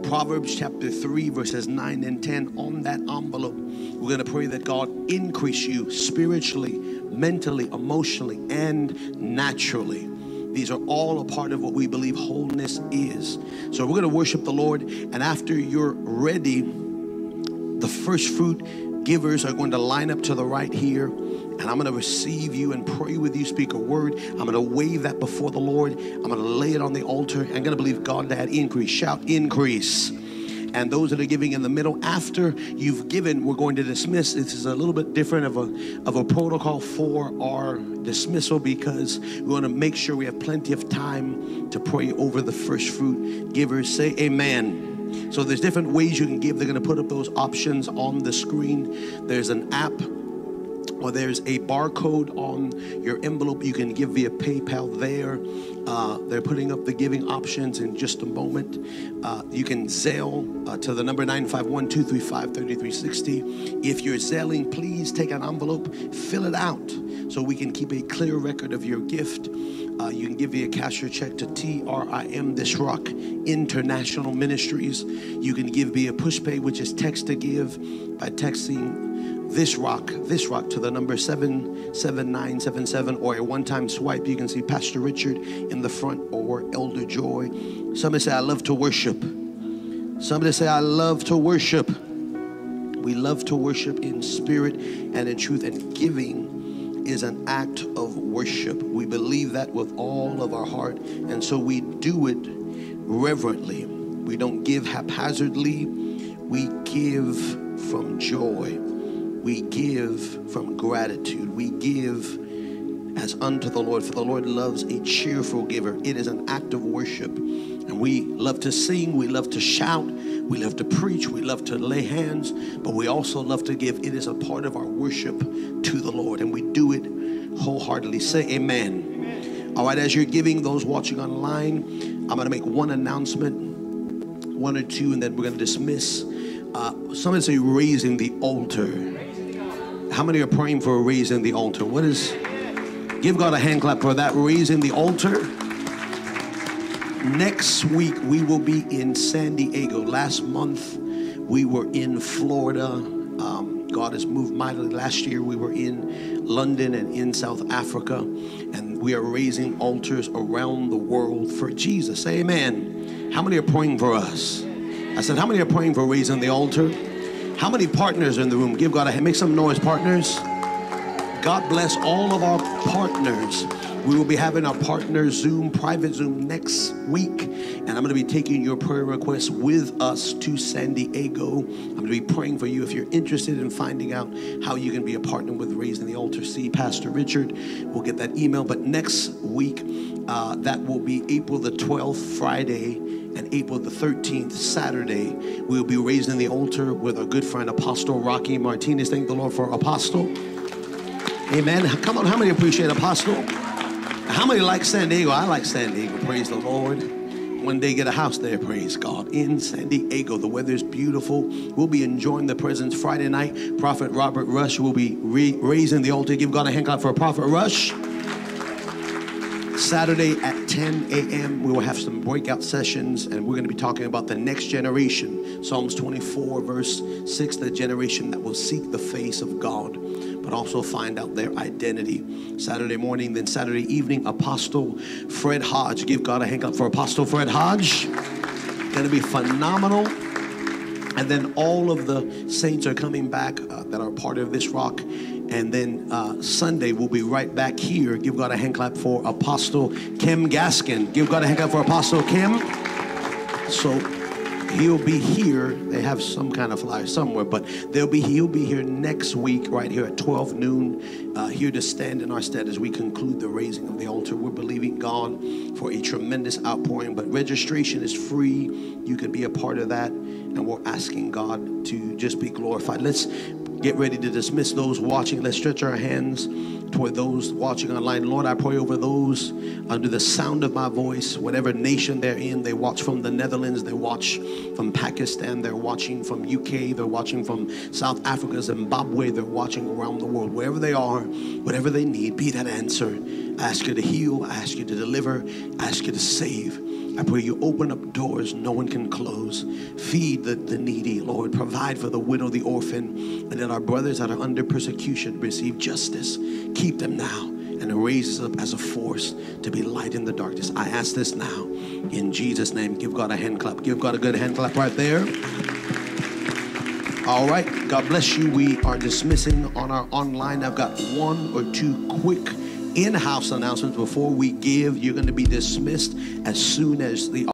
Proverbs chapter 3, verses 9 and 10 on that envelope. We're going to pray that God increase you spiritually, mentally, emotionally, and naturally. These are all a part of what we believe wholeness is. So we're going to worship the Lord, and after you're ready, the first fruit givers are going to line up to the right here. And I'm going to receive you and pray with you, speak a word. I'm going to wave that before the Lord. I'm going to lay it on the altar. I'm going to believe God to add increase. Shout increase and those that are giving in the middle. After you've given, we're going to dismiss. This is a little bit different of a of a protocol for our dismissal because we want to make sure we have plenty of time to pray over the first fruit givers. Say amen. So there's different ways you can give. They're going to put up those options on the screen. There's an app or there's a barcode on your envelope. You can give via PayPal there. Uh, they're putting up the giving options in just a moment. Uh, you can Zelle uh, to the number 951 235 3360. If you're Zelling, please take an envelope, fill it out so we can keep a clear record of your gift. Uh, you can give via cash or check to TRIM This Rock International Ministries. You can give via PushPay, which is text to give by texting this rock, this rock to the number 77977 or a one time swipe. You can see Pastor Richard in the front or Elder Joy. Somebody say, I love to worship. Somebody say, I love to worship. We love to worship in spirit and in truth, and giving is an act of worship. We believe that with all of our heart, and so we do it reverently. We don't give haphazardly, we give from joy. We give from gratitude. We give as unto the Lord, for the Lord loves a cheerful giver. It is an act of worship. And we love to sing, we love to shout, we love to preach, we love to lay hands, but we also love to give. It is a part of our worship to the Lord, and we do it wholeheartedly. Say amen. amen. All right, as you're giving, those watching online, I'm going to make one announcement, one or two, and then we're going to dismiss. Uh, somebody say raising the altar. How many are praying for a raising the altar? What is, give God a hand clap for that, raising the altar. Next week, we will be in San Diego. Last month, we were in Florida. Um, God has moved mightily. Last year, we were in London and in South Africa, and we are raising altars around the world for Jesus. Amen. How many are praying for us? I said, How many are praying for raising the altar? How many partners are in the room? Give God a hand. Make some noise, partners. God bless all of our partners. We will be having our partner Zoom, private Zoom next week. And I'm going to be taking your prayer requests with us to San Diego. I'm going to be praying for you if you're interested in finding out how you can be a partner with Raising the Altar. See Pastor Richard. We'll get that email. But next week, uh, that will be April the 12th, Friday and April the 13th, Saturday, we'll be raising the altar with our good friend Apostle Rocky Martinez. Thank the Lord for Apostle. Amen. Come on, how many appreciate Apostle? How many like San Diego? I like San Diego. Praise the Lord. One day get a house there, praise God. In San Diego, the weather's beautiful. We'll be enjoying the presence Friday night. Prophet Robert Rush will be re- raising the altar. Give God a hand clap for Prophet Rush. Saturday at 10 a.m., we will have some breakout sessions and we're going to be talking about the next generation. Psalms 24, verse 6, the generation that will seek the face of God, but also find out their identity. Saturday morning, then Saturday evening, Apostle Fred Hodge. Give God a hand up for Apostle Fred Hodge. Going to be phenomenal. And then all of the saints are coming back uh, that are part of this rock and then uh, Sunday, we'll be right back here. Give God a hand clap for Apostle Kim Gaskin. Give God a hand clap for Apostle Kim. So he'll be here. They have some kind of flyer somewhere, but they'll be he'll be here next week, right here at 12 noon, uh, here to stand in our stead as we conclude the raising of the altar. We're believing God for a tremendous outpouring, but registration is free. You can be a part of that, and we're asking God to just be glorified. Let's get ready to dismiss those watching. Let's stretch our hands toward those watching online. Lord, I pray over those under the sound of my voice, whatever nation they're in. They watch from the Netherlands, they watch from Pakistan, they're watching from UK, they're watching from South Africa, Zimbabwe, they're watching around the world. Wherever they are, whatever they need, be that answer. I ask you to heal, I ask you to deliver, I ask you to save. I pray you open up doors no one can close. Feed the, the needy, Lord. Provide for the widow, the orphan, and that our brothers that are under persecution receive justice. Keep them now and raise us up as a force to be light in the darkness. I ask this now in Jesus' name. Give God a hand clap. Give God a good hand clap right there. All right. God bless you. We are dismissing on our online. I've got one or two quick in-house announcements before we give. You're going to be dismissed as soon as the